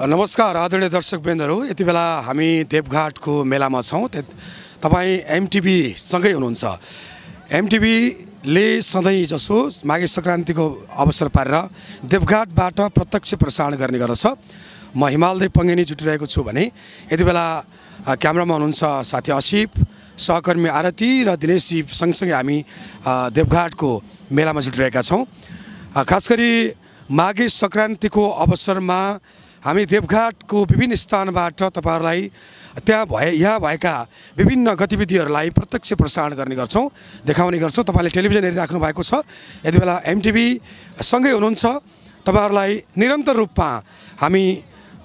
नमस्कार आदरणीय दर्शकवृन्दहरू यति बेला हामी देवघाटको मेलामा छौँ। तपाईँ एमटिभीसँगै हुनुहुन्छ। एमटिभीले सधैँ जसो माघे सङ्क्रान्तिको अवसर पारेर देवघाटबाट प्रत्यक्ष प्रसारण गर्ने गर्दछ। म हिमालदेव पङ्गेनी जुटिरहेको छु भने यति बेला क्यामरामा हुनुहुन्छ साथी असिफ सहकर्मी आरती र दिनेशजी सँगसँगै हामी देवघाटको मेलामा जुटिरहेका छौँ। खास गरी माघे सङ्क्रान्तिको अवसरमा हामी देवघाटको विभिन्न स्थानबाट तपाईँहरूलाई त्यहाँ भए यहाँ भएका विभिन्न गतिविधिहरूलाई प्रत्यक्ष प्रसारण गर्ने गर्छौँ देखाउने गर्छौँ। तपाईँले टेलिभिजन हेरिराख्नु भएको छ। यति बेला एमटिभी सँगै हुनुहुन्छ। तपाईँहरूलाई निरन्तर रूपमा हामी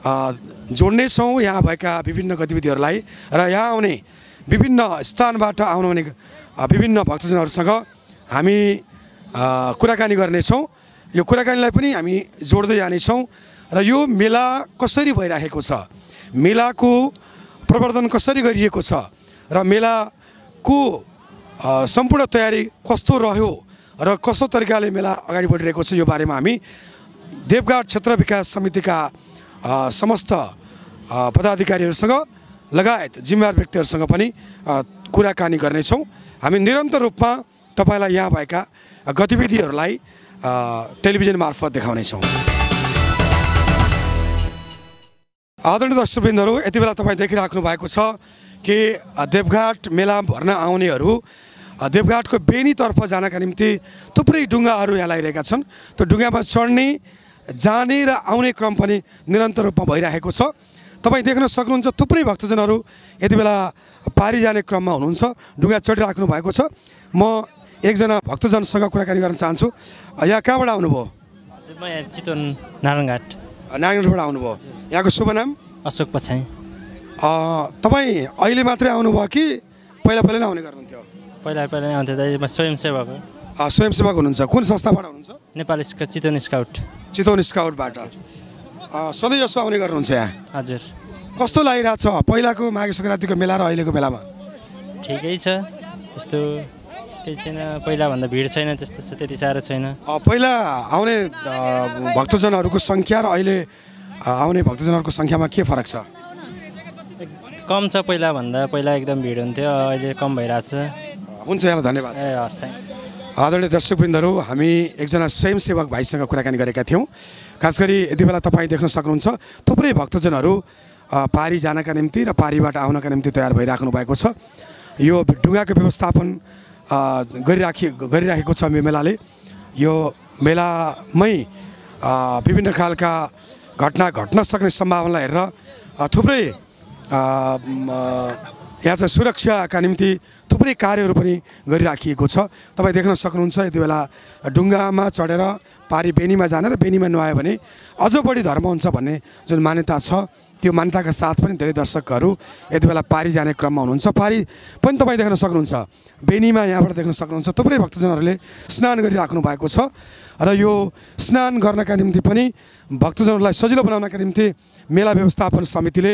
अ, जोड्नेछौँ यहाँ भएका विभिन्न गतिविधिहरूलाई र यहाँ आउने विभिन्न स्थानबाट आउनुहुने विभिन्न भक्तजनहरूसँग हामी कुराकानी गर्नेछौँ। यो कुराकानीलाई पनि हामी जोड्दै जानेछौँ। र यो मेला कसरी भइराखेको छ? मेलाको प्रवर्धन कसरी गरिएको छ? र मेलाको सम्पूर्ण तयारी कस्तो रह्यो? र कस्तो तरिकाले मेला अगाडि बढिरहेको छ यो बारेमा हामी देवघाट क्षेत्र विकास समितिका समस्त पदाधिकारीहरूसँग लगायत जिम्मेवार व्यक्तिहरूसँग पनि कुराकानी गर्नेछौँ। हामी निरन्तर रूपमा तपाईँलाई यहाँ भएका गतिविधिहरूलाई टेलिभिजन मार्फत देखाउनेछौँ। आदरणीय दर्शकवृन्दहरू यति बेला तपाईँ देखिराख्नु भएको छ कि देवघाट मेला भर्न आउनेहरू देवघाटको बेनीतर्फ जानका निम्ति थुप्रै डुङ्गाहरू यहाँ लगाइरहेका छन्। त्यो डुङ्गामा चढ्ने जाने र आउने क्रम पनि निरन्तर रूपमा भइरहेको छ। तपाईँ देख्न सक्नुहुन्छ थुप्रै भक्तजनहरू यति बेला पारी जाने क्रममा हुनुहुन्छ। डुङ्गा चढिराख्नु भएको छ। म एकजना भक्तजनसँग कुराकानी गर्न चाहन्छु। यहाँ कहाँबाट आउनुभयो? चितवन नारायणघाट नागरबाट आउनुभयो। यहाँको शुभ नाम? अशोक पछाइ। तपाईँ अहिले मात्रै आउनुभयो कि पहिला पहिला नै आउने गर्नुहुन्थ्यो? पहिला पहिला नै आउँथ्यो दाजु म स्वयंसेवक स्वयंसेवक हुनुहुन्छ। कुन संस्थाबाट हुनुहुन्छ? नेपाल स्का चितवन स्काउट। चितवन स्काउटबाट। सधैँ जसो आउने गर्नुहुन्छ यहाँ? हजुर। कस्तो लागिरहेको छ? पहिलाको माघे सङ्क्रान्तिको मेला र अहिलेको मेलामा? ठिकै छ। त्यस्तो केही छैन? पहिलाभन्दा भिड छैन त्यस्तो छ त्यति साह्रो छैन। पहिला आउने भक्तजनहरूको सङ्ख्या र अहिले आउने भक्तजनहरूको सङ्ख्यामा के फरक छ? कम छ पहिलाभन्दा पहिला एकदम भिड हुन्थ्यो अहिले कम भइरहेको छ। हुन्छ यहाँलाई धन्यवाद। ए हस् थ्याङ्क आदरणीय दर्शकवृन्दहरू हामी एकजना स्वयंसेवक भाइसँग कुराकानी गरेका थियौँ। खास गरी यति बेला तपाईँ देख्न सक्नुहुन्छ थुप्रै भक्तजनहरू पारी जानका निम्ति र पारीबाट आउनका निम्ति तयार भइराख्नु भएको छ। यो डुङ्गाको व्यवस्थापन गरिराखि गरिराखेको छ यो मेलाले। यो मेलामै विभिन्न खालका घटना घट्न सक्ने सम्भावना हेरेर थुप्रै यहाँ चाहिँ सुरक्षाका निम्ति थुप्रै कार्यहरू पनि गरिराखिएको छ। तपाईँ देख्न सक्नुहुन्छ यति बेला डुङ्गामा चढेर पारी बेनीमा जाने र बेनीमा नुहायो भने अझ बढी धर्म हुन्छ भन्ने जुन मान्यता छ। त्यो मान्यताका साथ पनि धेरै दर्शकहरू यति बेला पारी जाने क्रममा हुनुहुन्छ। पारी पनि तपाईँ देख्न सक्नुहुन्छ। बेनीमा यहाँबाट देख्न सक्नुहुन्छ। थुप्रै भक्तजनहरूले स्नान गरिराख्नु भएको छ र यो स्नान गर्नका निम्ति पनि भक्तजनहरूलाई सजिलो बनाउनका निम्ति मेला व्यवस्थापन समितिले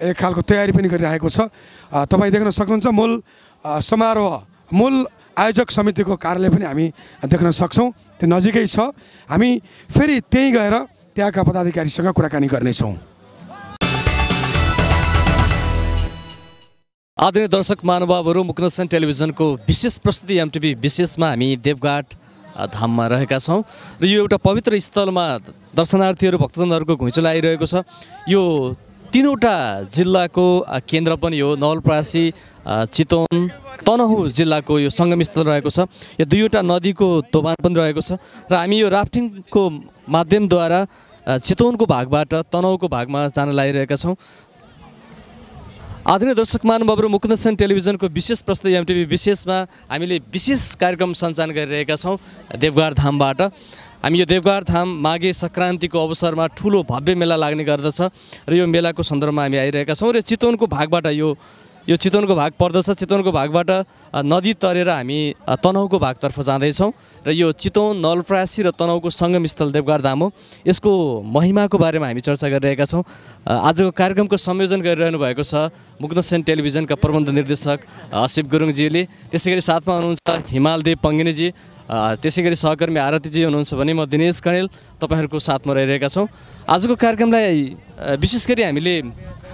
एक खालको तयारी पनि गरिरहेको छ। तपाईँ देख्न सक्नुहुन्छ मूल समारोह मूल आयोजक समितिको कार्यालय पनि हामी देख्न सक्छौँ। त्यो नजिकै छ। हामी फेरि त्यहीँ गएर त्यहाँका पदाधिकारीसँग कुराकानी गर्नेछौँ। आदरणीय दर्शक महानुभावहरू मुक्तसन टेलिभिजनको विशेष प्रस्तुति एमटिभी विशेषमा हामी देवघाट धाममा रहेका छौँ र यो एउटा पवित्र स्थलमा दर्शनार्थीहरू भक्तजनहरूको घुइँचो लागिरहेको छ। यो तिनवटा जिल्लाको केन्द्र पनि हो। नवलपरासी चितवन तनहु जिल्लाको यो सङ्गम स्थल रहेको छ। यो दुईवटा नदीको दोभान पनि रहेको छ र हामी यो राफ्टिङको माध्यमद्वारा चितवनको भागबाट तनहुको भागमा जान लागिरहेका छौँ। आदरणीय दर्शक महानुभावहरू मुकुन्द सेन टेलिभिजनको विशेष प्रस्तुति एमटिभी विशेषमा हामीले विशेष कार्यक्रम सञ्चालन गरिरहेका छौँ देवघाट धामबाट। हामी यो देवघाट धाम माघे सङ्क्रान्तिको अवसरमा ठुलो भव्य मेला लाग्ने गर्दछ र यो मेलाको सन्दर्भमा हामी आइरहेका छौँ र चितवनको भागबाट यो यो चितवनको भाग पर्दछ। चितवनको भागबाट नदी तरेर हामी तनहुको भागतर्फ जाँदैछौँ र यो चितवन नलप्रासी र तनहुको सङ्गम स्थल देवघाट धाम हो। यसको महिमाको बारेमा हामी चर्चा गरिरहेका छौँ। आजको कार्यक्रमको संयोजन गरिरहनु भएको छ मुग्ध टेलिभिजनका प्रबन्ध निर्देशक असिफ गुरुङजीले। त्यसै गरी साथमा हुनुहुन्छ हिमालदेव पङ्गिनीजी त्यसै गरी सहकर्मी आरतीजी हुनुहुन्छ भने म दिनेश कणेल तपाईँहरूको साथमा रहिरहेका छौँ। आजको कार्यक्रमलाई विशेष गरी हामीले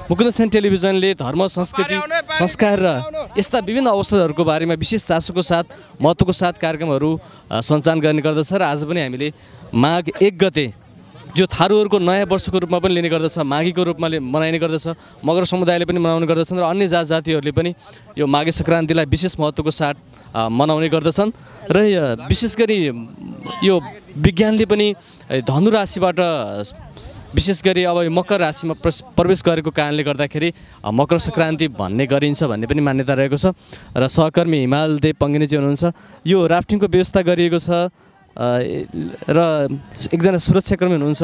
मुकुन्द सेन टेलिभिजनले धर्म संस्कृति संस्कार र यस्ता विभिन्न अवसरहरूको बारेमा विशेष चासोको साथ महत्त्वको साथ कार्यक्रमहरू सञ्चालन गर्ने गर्दछ र आज पनि हामीले माघ एक गते जो थारूहरूको नयाँ वर्षको रूपमा पनि लिने गर्दछ माघीको रूपमा मनाइने गर्दछ मगर समुदायले पनि मनाउने गर्दछन् र अन्य जात जातिहरूले पनि यो माघे सङ्क्रान्तिलाई विशेष महत्त्वको साथ मनाउने गर्दछन् र विशेष गरी यो विज्ञानले पनि धनु राशिबाट विशेष गरी अब मकर राशिमा प्रवेश गरेको कारणले गर्दाखेरि मकर सङ्क्रान्ति भन्ने गरिन्छ भन्ने पनि मान्यता रहेको छ र सहकर्मी हिमाल देव पङ्गिनीजी हुनुहुन्छ। यो राफ्टिङको व्यवस्था गरिएको छ र एकजना सुरक्षाकर्मी हुनुहुन्छ।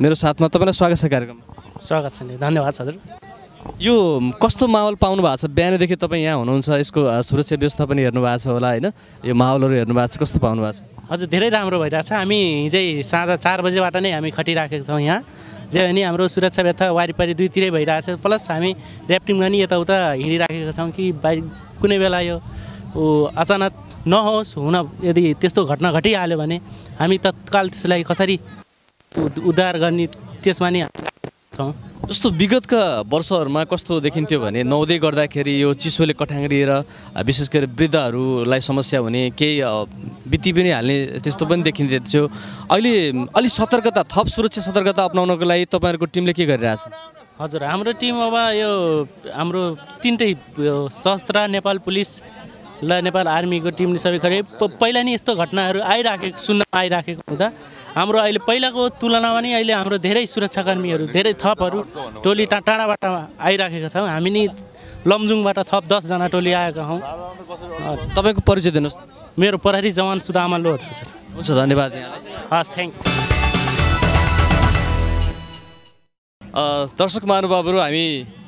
मेरो साथमा तपाईँलाई स्वागत छ कार्यक्रममा। स्वागत छ धन्यवाद हजुर। यो कस्तो माहौल पाउनु भएको छ? बिहानदेखि तपाईँ यहाँ हुनुहुन्छ यसको सुरक्षा व्यवस्था पनि हेर्नु भएको छ होला होइन? यो माहौलहरू हेर्नु भएको छ कस्तो पाउनु भएको छ? हजुर धेरै राम्रो भइरहेको छ। हामी हिजै साँझ चार बजेबाट नै हामी खटिराखेका छौँ यहाँ। जे भने हाम्रो सुरक्षा व्यवस्था वारिपारि दुईतिरै भइरहेको छ। प्लस हामी ऱ्याफ्टिङ पनि यताउता हिँडिराखेका छौँ कि बाइक कुनै बेला यो अचानक नहोस् हुन यदि त्यस्तो घटना घटिहाल्यो भने हामी तत्काल त्यसलाई कसरी उद- उद्धार गर्ने त्यसमा नि हामी छौँ। जस्तो विगतका वर्षहरूमा कस्तो देखिन्थ्यो भने नौदै गर्दाखेरि यो चिसोले कठाङ्ग्रिएर अ, विशेष गरी वृद्धहरूलाई समस्या हुने केही बित्ति पनि हाल्ने त्यस्तो पनि देखिन्थ्यो अहिले अलिक सतर्कता थप सुरक्षा सतर्कता अप्नाउनको लागि तपाईँहरूको टिमले के गरिरहेछ? हजुर हाम्रो टिम अब यो हाम्रो तिनटै सशस्त्र नेपाल पुलिस ल नेपाल आर्मीको टिमले सबै खरे पहिला नि यस्तो घटनाहरू आइराखेको सुन्न आइराखेको हुँदा हाम्रो अहिले पहिलाको तुलनामा नि अहिले हाम्रो धेरै सुरक्षाकर्मीहरू धेरै थपहरू टोली टा टाढाबाट आइराखेका छौँ। हामी नि लमजुङबाट थप दसजना टोली आएका हौँ। तपाईँको परिचय दिनुहोस्। मेरो प्रहरी जवान सुदामा लोध हजुर हुन्छ धन्यवाद हस् थ्याङ्क अ, दर्शक महानुभावहरू हामी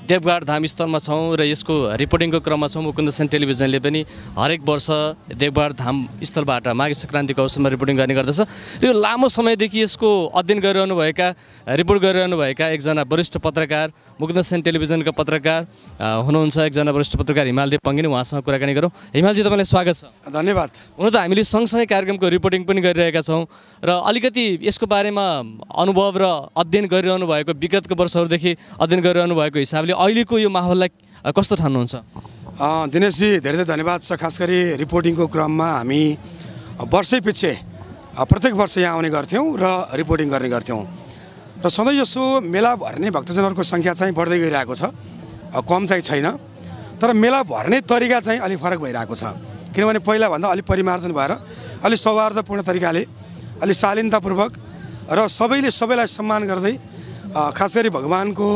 देवघाट धाम स्थलमा छौँ र यसको रिपोर्टिङको क्रममा छौँ। मुकुन्द सेन टेलिभिजनले पनि हरेक वर्ष देवघाट धाम स्थलबाट माघे सङ्क्रान्तिको अवसरमा रिपोर्टिङ गर्ने गर्दछ। र यो लामो समयदेखि यसको अध्ययन गरिरहनुभएका रिपोर्ट गरिरहनुभएका एकजना वरिष्ठ पत्रकार मुकुन्द सेन टेलिभिजनका पत्रकार हुनुहुन्छ एकजना वरिष्ठ पत्रकार हिमालदेव पङ्गिनी। उहाँसँग कुराकानी गरौँ। हिमालजी तपाईँलाई स्वागत छ। धन्यवाद। हुन त हामीले सँगसँगै कार्यक्रमको रिपोर्टिङ पनि गरिरहेका छौँ र अलिकति यसको बारेमा अनुभव र अध्ययन गरिरहनु भएको विगतको वर्षहरूदेखि अध्ययन गरिरहनु भएको हिसाबले अहिलेको यो माहौललाई कस्तो ठान्नुहुन्छ? दिनेशजी धेरै धेरै धन्यवाद छ। खास गरी रिपोर्टिङको क्रममा हामी वर्षै पछि प्रत्येक वर्ष यहाँ आउने गर्थ्यौँ र रिपोर्टिङ गर्ने गर्थ्यौँ। र सधैँ यसो मेला भर्ने भक्तजनहरूको सङ्ख्या चाहिँ बढ्दै गइरहेको छ। कम चाहिँ छैन। तर मेला भर्ने तरिका चाहिँ अलिक फरक भइरहेको छ। किनभने पहिलाभन्दा अलिक परिमार्जन भएर अलिक सौहार्दपूर्ण तरिकाले अलिक शालीनतापूर्वक र सबैले सबैलाई सम्मान गर्दै खास गरी भगवान्को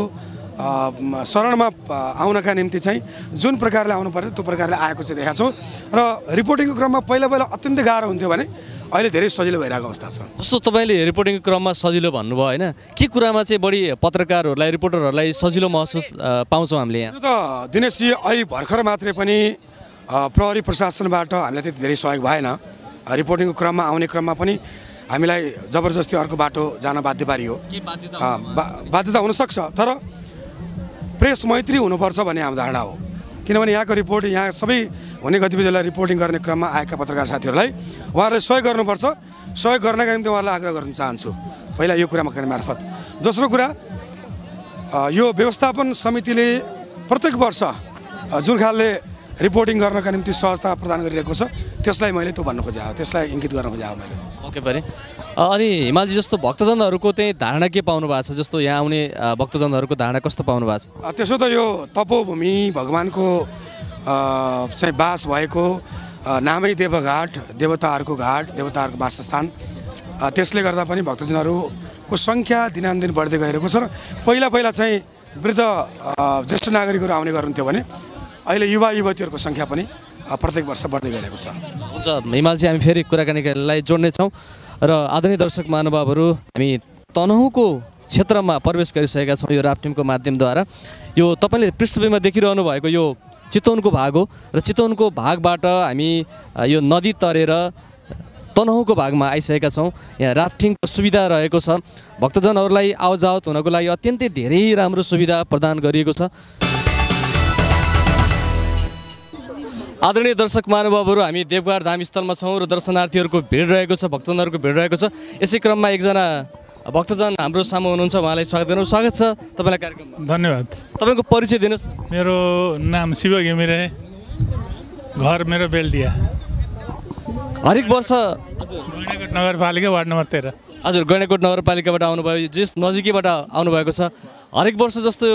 शरणमा आउनका निम्ति चाहिँ जुन प्रकारले आउनु पर्यो त्यो प्रकारले आएको चाहिँ देखाएको छौँ। र रिपोर्टिङको क्रममा पहिला पहिला अत्यन्तै गाह्रो हुन्थ्यो भने अहिले धेरै सजिलो भइरहेको अवस्था छ। जस्तो तपाईँले रिपोर्टिङको क्रममा सजिलो भन्नुभयो होइन के कुरामा चाहिँ बढी पत्रकारहरूलाई रिपोर्टरहरूलाई सजिलो महसुस पाउँछौँ हामीले यहाँ? त दिनेशजी अहिले भर्खर मात्रै पनि प्रहरी प्रशासनबाट हामीलाई त्यति धेरै सहयोग भएन। रिपोर्टिङको क्रममा आउने क्रममा पनि हामीलाई जबरजस्ती अर्को बाटो जान बाध्य पारियो। बाध्यता हुनसक्छ तर प्रेस मैत्री हुनुपर्छ भन्ने हाम्रो धारणा हो। किनभने यहाँको रिपोर्ट यहाँ सबै हुने गतिविधिलाई रिपोर्टिङ गर्ने क्रममा आएका पत्रकार साथीहरूलाई उहाँहरूले सहयोग गर्नुपर्छ। सहयोग गर्नका निम्ति उहाँलाई आग्रह गर्न चाहन्छु। पहिला यो कुरामा गर्ने मार्फत। दोस्रो कुरा यो व्यवस्थापन समितिले प्रत्येक वर्ष जुन खालले रिपोर्टिङ गर्नका निम्ति सहजता प्रदान गरिरहेको छ। त्यसलाई मैले त्यो भन्नु खोजेँ हो त्यसलाई इङ्गित गर्न खोजेँ हो मैले। ओके अनि हिमालजी जस्तो भक्तजनहरूको चाहिँ धारणा के पाउनु भएको छ? जस्तो यहाँ आउने भक्तजनहरूको धारणा कस्तो पाउनु भएको छ? त्यसो त यो तपोभूमि भगवान्को चाहिँ बास भएको नामै देवघाट देवताहरूको घाट देवताहरूको वासस्थान त्यसले गर्दा पनि भक्तजनहरूको सङ्ख्या दिनानुदिन बढ्दै गइरहेको छ र पहिला पहिला चाहिँ वृद्ध ज्येष्ठ नागरिकहरू आउने गर्नुहुन्थ्यो भने अहिले युवा युवतीहरूको सङ्ख्या पनि प्रत्येक वर्ष बढ्दै गइरहेको छ। हुन्छ हिमालजी हामी फेरि कुराकानीलाई जोड्नेछौँ र आदरणीय दर्शक महानुभावहरू हामी तनहुँको क्षेत्रमा प्रवेश गरिसकेका छौँ यो राफ्टिङको माध्यमद्वारा। यो तपाईँले पृष्ठभूमिमा देखिरहनु भएको यो चितवनको भाग हो र चितवनको भागबाट हामी यो नदी तरेर तनहुँको भागमा आइसकेका छौँ। यहाँ राफ्टिङको सुविधा रहेको छ। भक्तजनहरूलाई आवजावत हुनको लागि अत्यन्तै धेरै राम्रो सुविधा प्रदान गरिएको छ। आदरणीय दर्शक महानुभावहरू हामी देवघाट धाम स्थलमा छौँ र दर्शनार्थीहरूको भिड रहेको छ भक्तजनहरूको भिड रहेको छ। यसै क्रममा एकजना भक्तजन हाम्रो सामु हुनुहुन्छ उहाँलाई स्वागत गरौँ स्वागत छ तपाईँलाई कार्यक्रममा। धन्यवाद। तपाईँको परिचय दिनुहोस् मेरो नाम शिव घिमिरे घर मेरो बेल्डिया। हरेक वर्ष नगरपालिका वार्ड नम्बर तेह्र। हजुर गैँडाकोट नगरपालिकाबाट आउनुभयो जस नजिकैबाट आउनुभएको छ। हरेक वर्ष जस्तो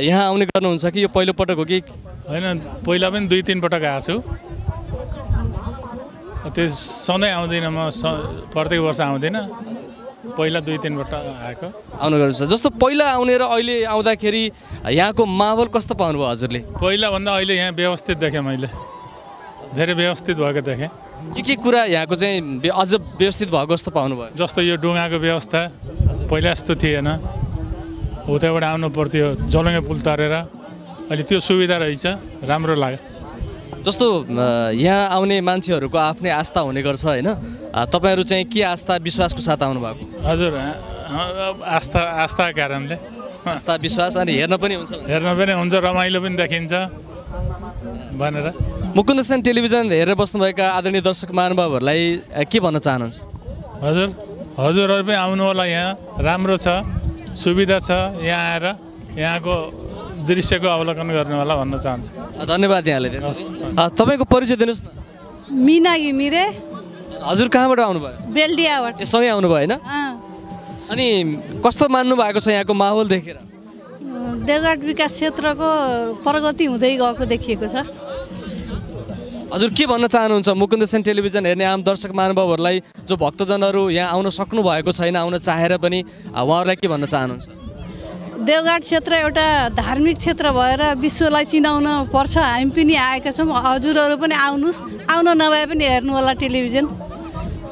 यहाँ आउने गर्नुहुन्छ कि यो पहिलो पटक हो कि? होइन पहिला पनि दुई तिन पटक आएको छु। त्यो सधैँ आउँदिनँ म स प्रत्येक वर्ष आउँदिनँ। पहिला दुई तिन पटक आएको। आउनु गर्नुहुन्छ। जस्तो पहिला आउने र अहिले आउँदाखेरि यहाँको माहौल कस्तो पाउनुभयो हजुरले? पहिलाभन्दा अहिले यहाँ व्यवस्थित देखेँ मैले। धेरै व्यवस्थित भएको देखेँ। के के कुरा यहाँको चाहिँ अझ व्यवस्थित भएको जस्तो पाउनुभयो? जस्तो यो डुङ्गाको व्यवस्था पहिला यस्तो थिएन। उतैबाट आउनु पर्थ्यो जलङ्गे पुल तरेर। अहिले त्यो सुविधा रहेछ राम्रो लाग्यो। जस्तो यहाँ आउने मान्छेहरूको आफ्नै आस्था हुने गर्छ होइन? तपाईँहरू चाहिँ के आस्था विश्वासको साथ आउनुभएको? हजुर आस्था आस्थाको कारणले। आस्था विश्वास अनि हेर्न पनि हुन्छ। हेर्न पनि हुन्छ रमाइलो पनि देखिन्छ। भनेर? मुकुन्द सेन टेलिभिजन हेरेर बस्नुभएका आदरणीय दर्शक महानुभावहरूलाई के भन्न चाहनुहुन्छ? हजुर हजुरहरू पनि आउनु होला यहाँ। राम्रो छ सुविधा छ यहाँ आएर यहाँको दृश्यको अवलोकन गर्नु होला भन्न चाहन्छु। धन्यवाद। अ, तपाईँको परिचय दिनुहोस् न। मिना घिमिरे। हजुर कहाँबाट आउनुभयो? बेल्डियाबाट। सँगै आउनुभयो होइन? अनि कस्तो मान्नु भएको छ यहाँको माहौल देखेर? देवघाट विकास क्षेत्रको प्रगति हुँदै गएको देखिएको छ। हजुर के भन्न चाहनुहुन्छ? मुकुन्द सेन टेलिभिजन हेर्ने आम दर्शक महानुभावहरूलाई जो भक्तजनहरू यहाँ आउन सक्नु भएको छैन आउन चाहेर पनि उहाँहरूलाई के भन्न चाहनुहुन्छ? देवघाट क्षेत्र एउटा धार्मिक क्षेत्र भएर विश्वलाई चिनाउन पर्छ। हामी पनि आएका छौँ। हजुरहरू पनि आउनुहोस्। आउन नभए पनि हेर्नु होला टेलिभिजन।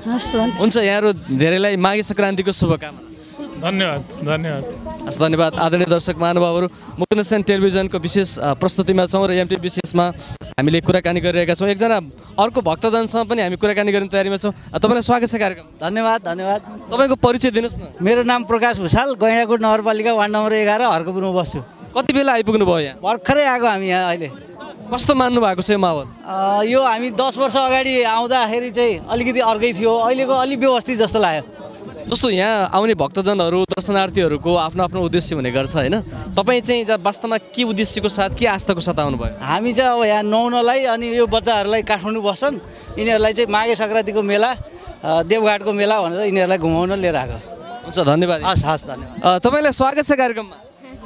हस्। हुन्छ यहाँहरू धेरैलाई माघे सङ्क्रान्तिको शुभकामना। धन्यवाद धन्यवाद। हस् धन्यवाद। आदरणीय दर्शक महानुभावहरू मुकुन्द सेन टेलिभिजनको विशेष प्रस्तुतिमा छौँ र एमटी विशेषमा हामीले कुराकानी गरिरहेका छौँ। एकजना अर्को भक्तजनसँग पनि हामी कुराकानी गर्ने तयारीमा छौँ। तपाईँलाई स्वागत छ कार्यक्रम धन्यवाद धन्यवाद। तपाईँको परिचय दिनुहोस् न। मेरो नाम प्रकाश भूषाल गैँडाकोट नगरपालिका वार्ड नम्बर एघार हर्कपुरमा बस्छु। कति बेला आइपुग्नु भयो यहाँ? भर्खरै आएको हामी यहाँ अहिले। कस्तो मान्नु भएको छ यो माहौल? यो हामी दस वर्ष अगाडि आउँदाखेरि चाहिँ अलिकति अर्कै थियो। अहिलेको अलिक व्यवस्थित जस्तो लाग्यो। जस्तो यहाँ आउने भक्तजनहरू दर्शनार्थीहरूको आफ्नो आफ्नो उद्देश्य हुने गर्छ होइन? तपाईँ चाहिँ जब वास्तवमा के उद्देश्यको साथ के आस्थाको साथ आउनुभयो? हामी चाहिँ अब यहाँ नुहाउनलाई अनि यो बच्चाहरूलाई काठमाडौँ बस्छन्। यिनीहरूलाई चाहिँ माघे सङ्क्रान्तिको मेला देवघाटको मेला भनेर यिनीहरूलाई घुमाउन लिएर आएको। हुन्छ धन्यवाद। हस् हस् धन्यवाद। तपाईँलाई स्वागत छ कार्यक्रममा।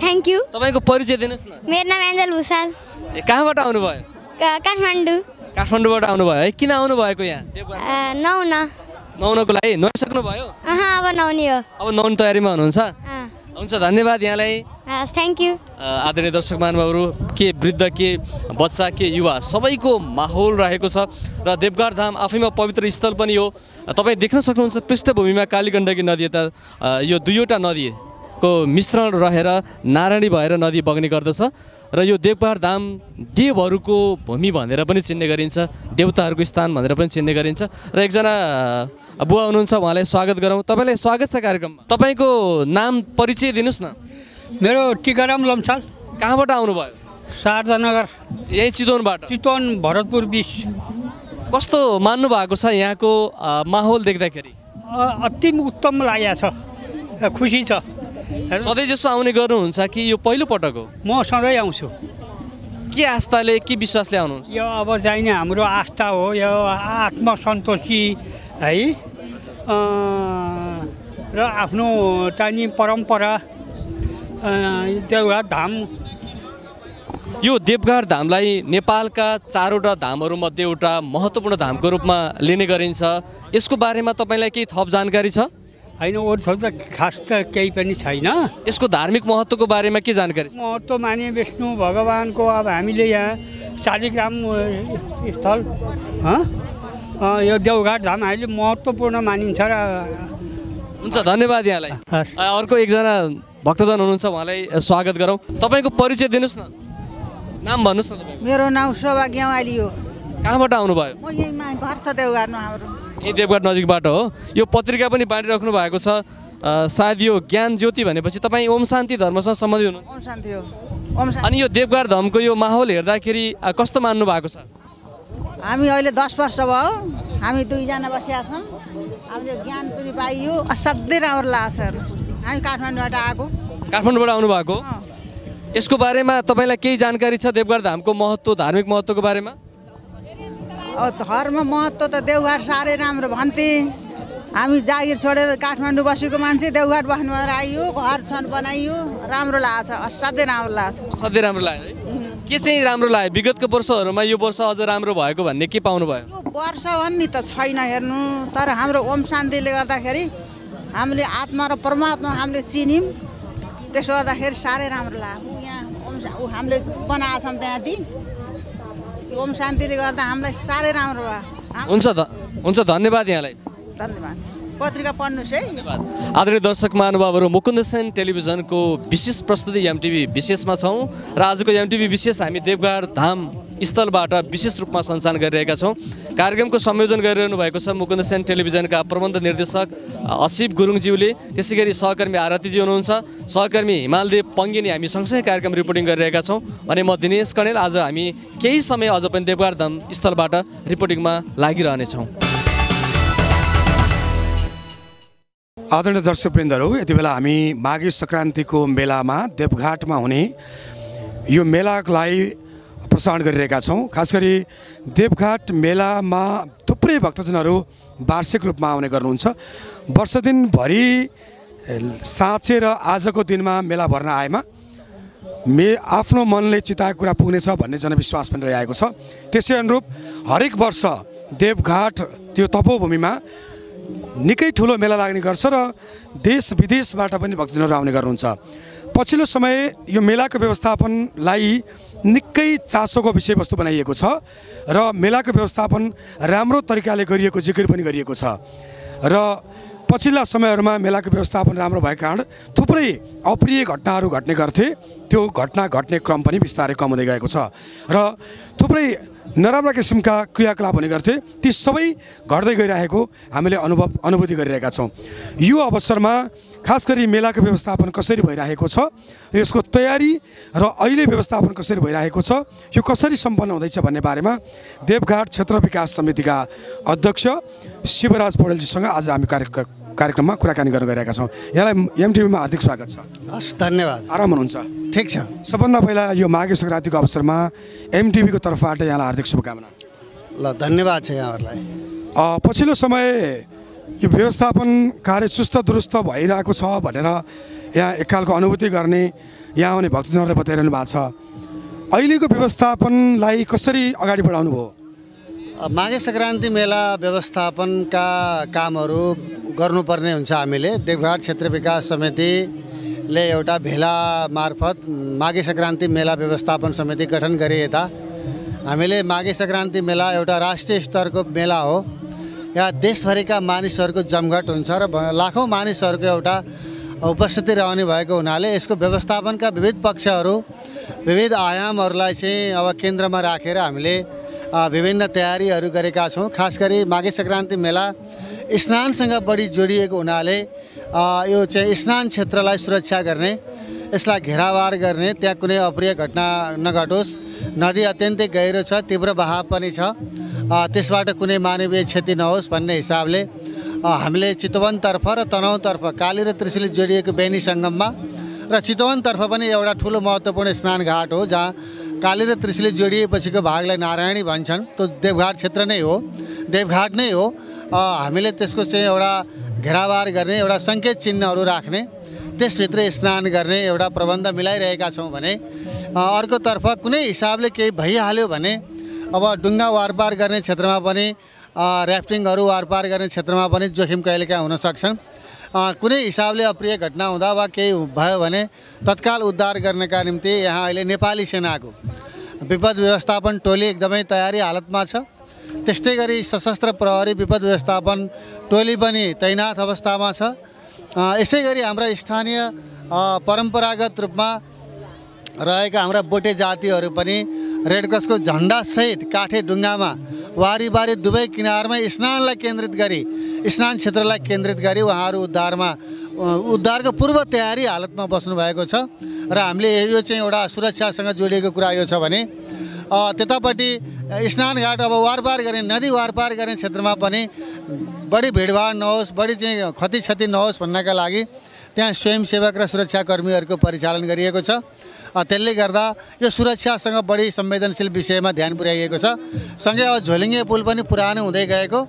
थ्याङ्क यू तपाईँको परिचय दिनुहोस् न। मेरो नाम एन्जल भुषाल ए, कहाँबाट आउनुभयो? का- काठमाडौँ। काठमाडौँबाट आउनुभयो है? किन आउनुभएको यहाँ? देवघाट अ, नौ न नुहाउनको लागि नुहाइसक्नु भयो? अँ अब नौनी हो। अब नुहाउनु तयारीमा हुनुहुन्छ? अँ, हुन्छ धन्यवाद यहाँलाई। थ्याङ्क यू आदरणीय दर्शक महानुभावहरू के वृद्ध के बच्चा के युवा सबैको माहौल रहेको छ र देवघाट धाम आफैमा पवित्र स्थल पनि हो। तपाईँ देख्न सक्नुहुन्छ पृष्ठभूमिमा कालीगण्डकी नदी यता। यो दुईवटा नदीको मिश्रण रहेर नारायणी भएर नदी बग्ने गर्दछ र यो देवघाट धाम देवहरूको भूमि भनेर पनि चिन्ने गरिन्छ देवताहरूको स्थान भनेर पनि चिन्ने गरिन्छ र एकजना बुवा हुनुहुन्छ उहाँलाई स्वागत गरौँ। तपाईँलाई स्वागत छ कार्यक्रममा। तपाईँको नाम परिचय दिनुहोस् न। मेरो टिकाराम लम्साल। कहाँबाट आउनुभयो? शारदानगर यही चितवनबाट। चितवन भरतपुर बिच। कस्तो मान्नु भएको छ यहाँको माहौल देख्दाखेरि? अति उत्तम लागेको छ। खुसी छ। सधैँ जस्तो आउने गर्नुहुन्छ कि यो पहिलो पटक हो? म सधैँ आउँछु। के आस्थाले के विश्वासले आउनुहुन्छ? यो अब चाहिने हाम्रो आस्था हो यो आत्मसन्तोषी है? र आफ्नो चाहिने परम्परा अ, देउघाट धाम। यो देवघाट धामलाई नेपालका चारवटा धामहरूमध्ये एउटा महत्त्वपूर्ण धामको रूपमा लिने गरिन्छ। यसको बारेमा तपाईँलाई केही थप जानकारी छ? होइन अरू छ त खास त केही पनि छैन। यसको धार्मिक महत्त्वको बारेमा के जानकारी? महत्त्व माने विष्णु भगवान्को अब हामीले यहाँ शालिग्राम स्थल यो देवघाट धाम हामीले महत्त्वपूर्ण मानिन्छ र हुन्छ धन्यवाद यहाँलाई। अर्को एकजना भक्तजन हुनुहुन्छ उहाँलाई स्वागत गरौँ। तपाईँको परिचय दिनुहोस् न। नाम भन्नुहोस् न तपाईँको। मेरो नाउँ शोभा ग्यावाली हो। कहाँबाट आउनुभयो? म यहीँमा घर छ देवघाटमा हाम्रो। यही देवघाट नजिकबाट हो। यो पत्रिका पनि बाँडिराख्नु भएको छ। सायद यो ज्ञान ज्योति भनेपछि तपाईँ ओम शान्ति धर्मसँग सम्बन्धित हुनुहुन्छ। ओम शान्ति हो। ओम शान्ति। अनि यो देवघाट धामको यो माहौल हेर्दाखेरि कस्तो मान्नु भएको छ? हामी अहिले दस वर्ष भयो। हामी दुईजना बसिया छौँ। हामीले ज्ञान पनि पाइयो। असाध्यै राम्रो लाग्छ हामी काठमाडौँबाट आएको। काठमाडौँबाट आउनु भएको। यसको बारेमा तपाईँलाई केही जानकारी छ देवगढ धामको महत्त्व धार्मिक महत्त्वको बारेमा? अब धर्म महत्त्व त देवघाट साह्रै राम्रो भन्थे। हामी जागिर छोडेर काठमाडौँ बसेको मान्छे देवघाट बस्नु भएर आइयो घर छन् बनाइयो। राम्रो लाग्छ असाध्यै राम्रो लाग्छ। असाध्यै राम्रो लाग्यो है। के चाहिँ राम्रो लाग्यो? विगतको वर्षहरूमा यो वर्ष अझ राम्रो भएको भन्ने के पाउनु भयो यो वर्ष भन्ने त छैन हेर्नु तर हाम्रो ओम शान्तिले गर्दाखेरि हामीले आत्मा र परमात्मा हामीले चिन्यौँ। त्यसो गर्दाखेरि साह्रै राम्रो लाग्यो। यहाँ ओम हामीले बनाएको छौँ त्यहाँ ती यो ओम शान्तिले गर्दा हामीलाई साह्रै राम्रो भयो हुन्छ ध हुन्छ धन्यवाद यहाँलाई। धन्यवाद। पत्रिका पढ्नुहोस् है। आदरणीय दर्शक महानुभावहरू मुकुन्द सेन टेलिभिजनको विशेष प्रस्तुति एमटिभी विशेषमा छौँ र आजको एमटिभी विशेष हामी देवघाट धाम स्थलबाट विशेष रूपमा सञ्चालन गरिरहेका छौँ। कार्यक्रमको संयोजन गरिरहनु भएको छ मुकुन्द सेन टेलिभिजनका प्रबन्ध निर्देशक असिफ गुरुङज्यूले। त्यसै गरी सहकर्मी आरतीजी हुनुहुन्छ। सहकर्मी हिमालदेव पङ्गिनी हामी सँगसँगै कार्यक्रम रिपोर्टिङ गरिरहेका छौँ। अनि म दिनेश कणेल आज हामी केही समय अझ पनि देवघाट धाम स्थलबाट रिपोर्टिङमा लागिरहनेछौँ। आदरणीय दर्शकवृन्दहरू यति बेला हामी माघे सङ्क्रान्तिको मेलामा देवघाटमा हुने यो मेलालाई प्रसारण गरिरहेका छौँ। खास गरी देवघाट मेलामा थुप्रै भक्तजनहरू वार्षिक रूपमा आउने गर्नुहुन्छ। वर्ष दिनभरि साँचेर आजको दिनमा मेला भर्न आएमा मे आफ्नो मनले चिताएको कुरा पुग्नेछ भन्ने जनविश्वास पनि रहिआएको छ। त्यसै अनुरूप हरेक वर्ष देवघाट त्यो तपोभूमिमा निकै ठुलो मेला लाग्ने गर्छ र देश विदेशबाट पनि भक्तजनहरू आउने गर्नुहुन्छ। पछिल्लो समय यो मेलाको व्यवस्थापनलाई निकै चासोको विषयवस्तु बनाइएको छ र मेलाको व्यवस्थापन राम्रो तरिकाले गरिएको जिकिर पनि गरिएको छ। र पछिल्ला समयहरूमा मेलाको व्यवस्थापन राम्रो भएको कारण थुप्रै अप्रिय घटनाहरू घट्ने गर्थे। त्यो घटना घट्ने क्रम पनि बिस्तारै कम हुँदै गएको छ। र थुप्रै नराम्रा किसिमका क्रियाकलाप हुने गर्थे। ती सबै घट्दै गइरहेको हामीले अनुभव अनुभूति गरिरहेका छौँ। यो अवसरमा खास गरी मेलाको व्यवस्थापन कसरी भइरहेको छ यसको तयारी र अहिले व्यवस्थापन कसरी भइरहेको छ यो कसरी सम्पन्न हुँदैछ भन्ने बारेमा देवघाट क्षेत्र विकास समितिका अध्यक्ष शिवराज पौडेलजीसँग आज हामी कार्य कार्यक्रममा कुराकानी गर्न गइरहेका छौँ। यहाँलाई एमटिभीमा हार्दिक स्वागत छ। हस् धन्यवाद। आराम हुनुहुन्छ? ठिक छ। सबभन्दा पहिला यो माघे सङ्क्रान्तिको अवसरमा एमटिभीको तर्फबाट यहाँलाई हार्दिक शुभकामना। ल धन्यवाद छ यहाँहरूलाई। पछिल्लो समय यो व्यवस्थापन कार्य चुस्त दुरुस्त भइरहेको छ भनेर यहाँ एकखालको अनुभूति गर्ने यहाँ आउने भक्तजनहरूले बताइरहनु भएको छ। अहिलेको व्यवस्थापनलाई कसरी अगाडि बढाउनु भयो? माघे सङ्क्रान्ति मेला व्यवस्थापनका कामहरू गर्नुपर्ने हुन्छ हामीले। देवघाट क्षेत्र विकास समितिले एउटा भेला मार्फत माघे सङ्क्रान्ति मेला व्यवस्थापन समिति गठन गरे यता। हामीले माघे सङ्क्रान्ति मेला एउटा राष्ट्रिय स्तरको मेला हो। यहाँ देशभरिका मानिसहरूको जमघट हुन्छ र लाखौँ मानिसहरूको एउटा उपस्थिति रहने भएको हुनाले यसको व्यवस्थापनका विविध पक्षहरू विविध आयामहरूलाई चाहिँ अब केन्द्रमा राखेर हामीले विभिन्न तयारीहरू गरेका छौँ खास गरी माघे सङ्क्रान्ति मेला स्नानसँग बढी जोडिएको हुनाले यो चाहिँ स्नान क्षेत्रलाई सुरक्षा गर्ने यसलाई घेराबार गर्ने त्यहाँ कुनै अप्रिय घटना नघटोस्। नदी अत्यन्तै गहिरो छ तीव्र बहाव पनि छ। त्यसबाट कुनै मानवीय क्षति नहोस् भन्ने हिसाबले हामीले चितवनतर्फ र तनहुँतर्फ काली र त्रिशुली जोडिएको बेनी सङ्गममा र चितवनतर्फ पनि एउटा ठुलो महत्त्वपूर्ण स्नान घाट हो जहाँ काली र त्रिशुली जोडिएपछिको भागलाई नारायणी भन्छन्। त्यो देवघाट क्षेत्र नै हो। देवघाट नै हो। हामीले त्यसको चाहिँ एउटा घेराबार गर्ने एउटा सङ्केत चिन्हहरू राख्ने त्यसभित्र स्नान गर्ने एउटा प्रबन्ध मिलाइरहेका छौँ भने अर्कोतर्फ कुनै हिसाबले केही भइहाल्यो भने अब डुङ्गा वारपार गर्ने क्षेत्रमा पनि ऱ्याफ्टिङहरू वारपार गर्ने क्षेत्रमा पनि जोखिम कहिलेकाहीँ हुन सक्छन्। कुनै हिसाबले अप्रिय घटना हुँदा वा केही भयो भने तत्काल उद्धार गर्नका निम्ति यहाँ अहिले नेपाली सेनाको विपद व्यवस्थापन टोली एकदमै तयारी हालतमा छ। त्यस्तै गरी सशस्त्र प्रहरी विपद व्यवस्थापन टोली पनि तैनाथ अवस्थामा छ। यसै गरी हाम्रा स्थानीय परम्परागत रूपमा रहेका हाम्रा बोटे जातिहरू पनि रेड क्रसको झन्डासहित काठे ढुङ्गामा वारिबारी दुवै किनारमा स्नानलाई केन्द्रित गरी स्नान क्षेत्रलाई केन्द्रित गरी उहाँहरू उद्धारमा उद्धारको पूर्व तयारी हालतमा बस्नुभएको छ र हामीले यो चाहिँ एउटा सुरक्षासँग जोडिएको कुरा यो छ भने त्यतापट्टि स्नानघाट अब वारपार गर्ने नदी वारपार गर्ने क्षेत्रमा पनि बढी भिडभाड नहोस् बढी चाहिँ क्षति क्षति नहोस् भन्नका लागि त्यहाँ स्वयंसेवक र सुरक्षाकर्मीहरूको परिचालन गरिएको छ। त्यसले गर्दा यो सुरक्षासँग बढी संवेदनशील विषयमा ध्यान पुर्याइएको छ। सँगै अब झोलिङ्गे पुल पनि पुरानो हुँदै गएको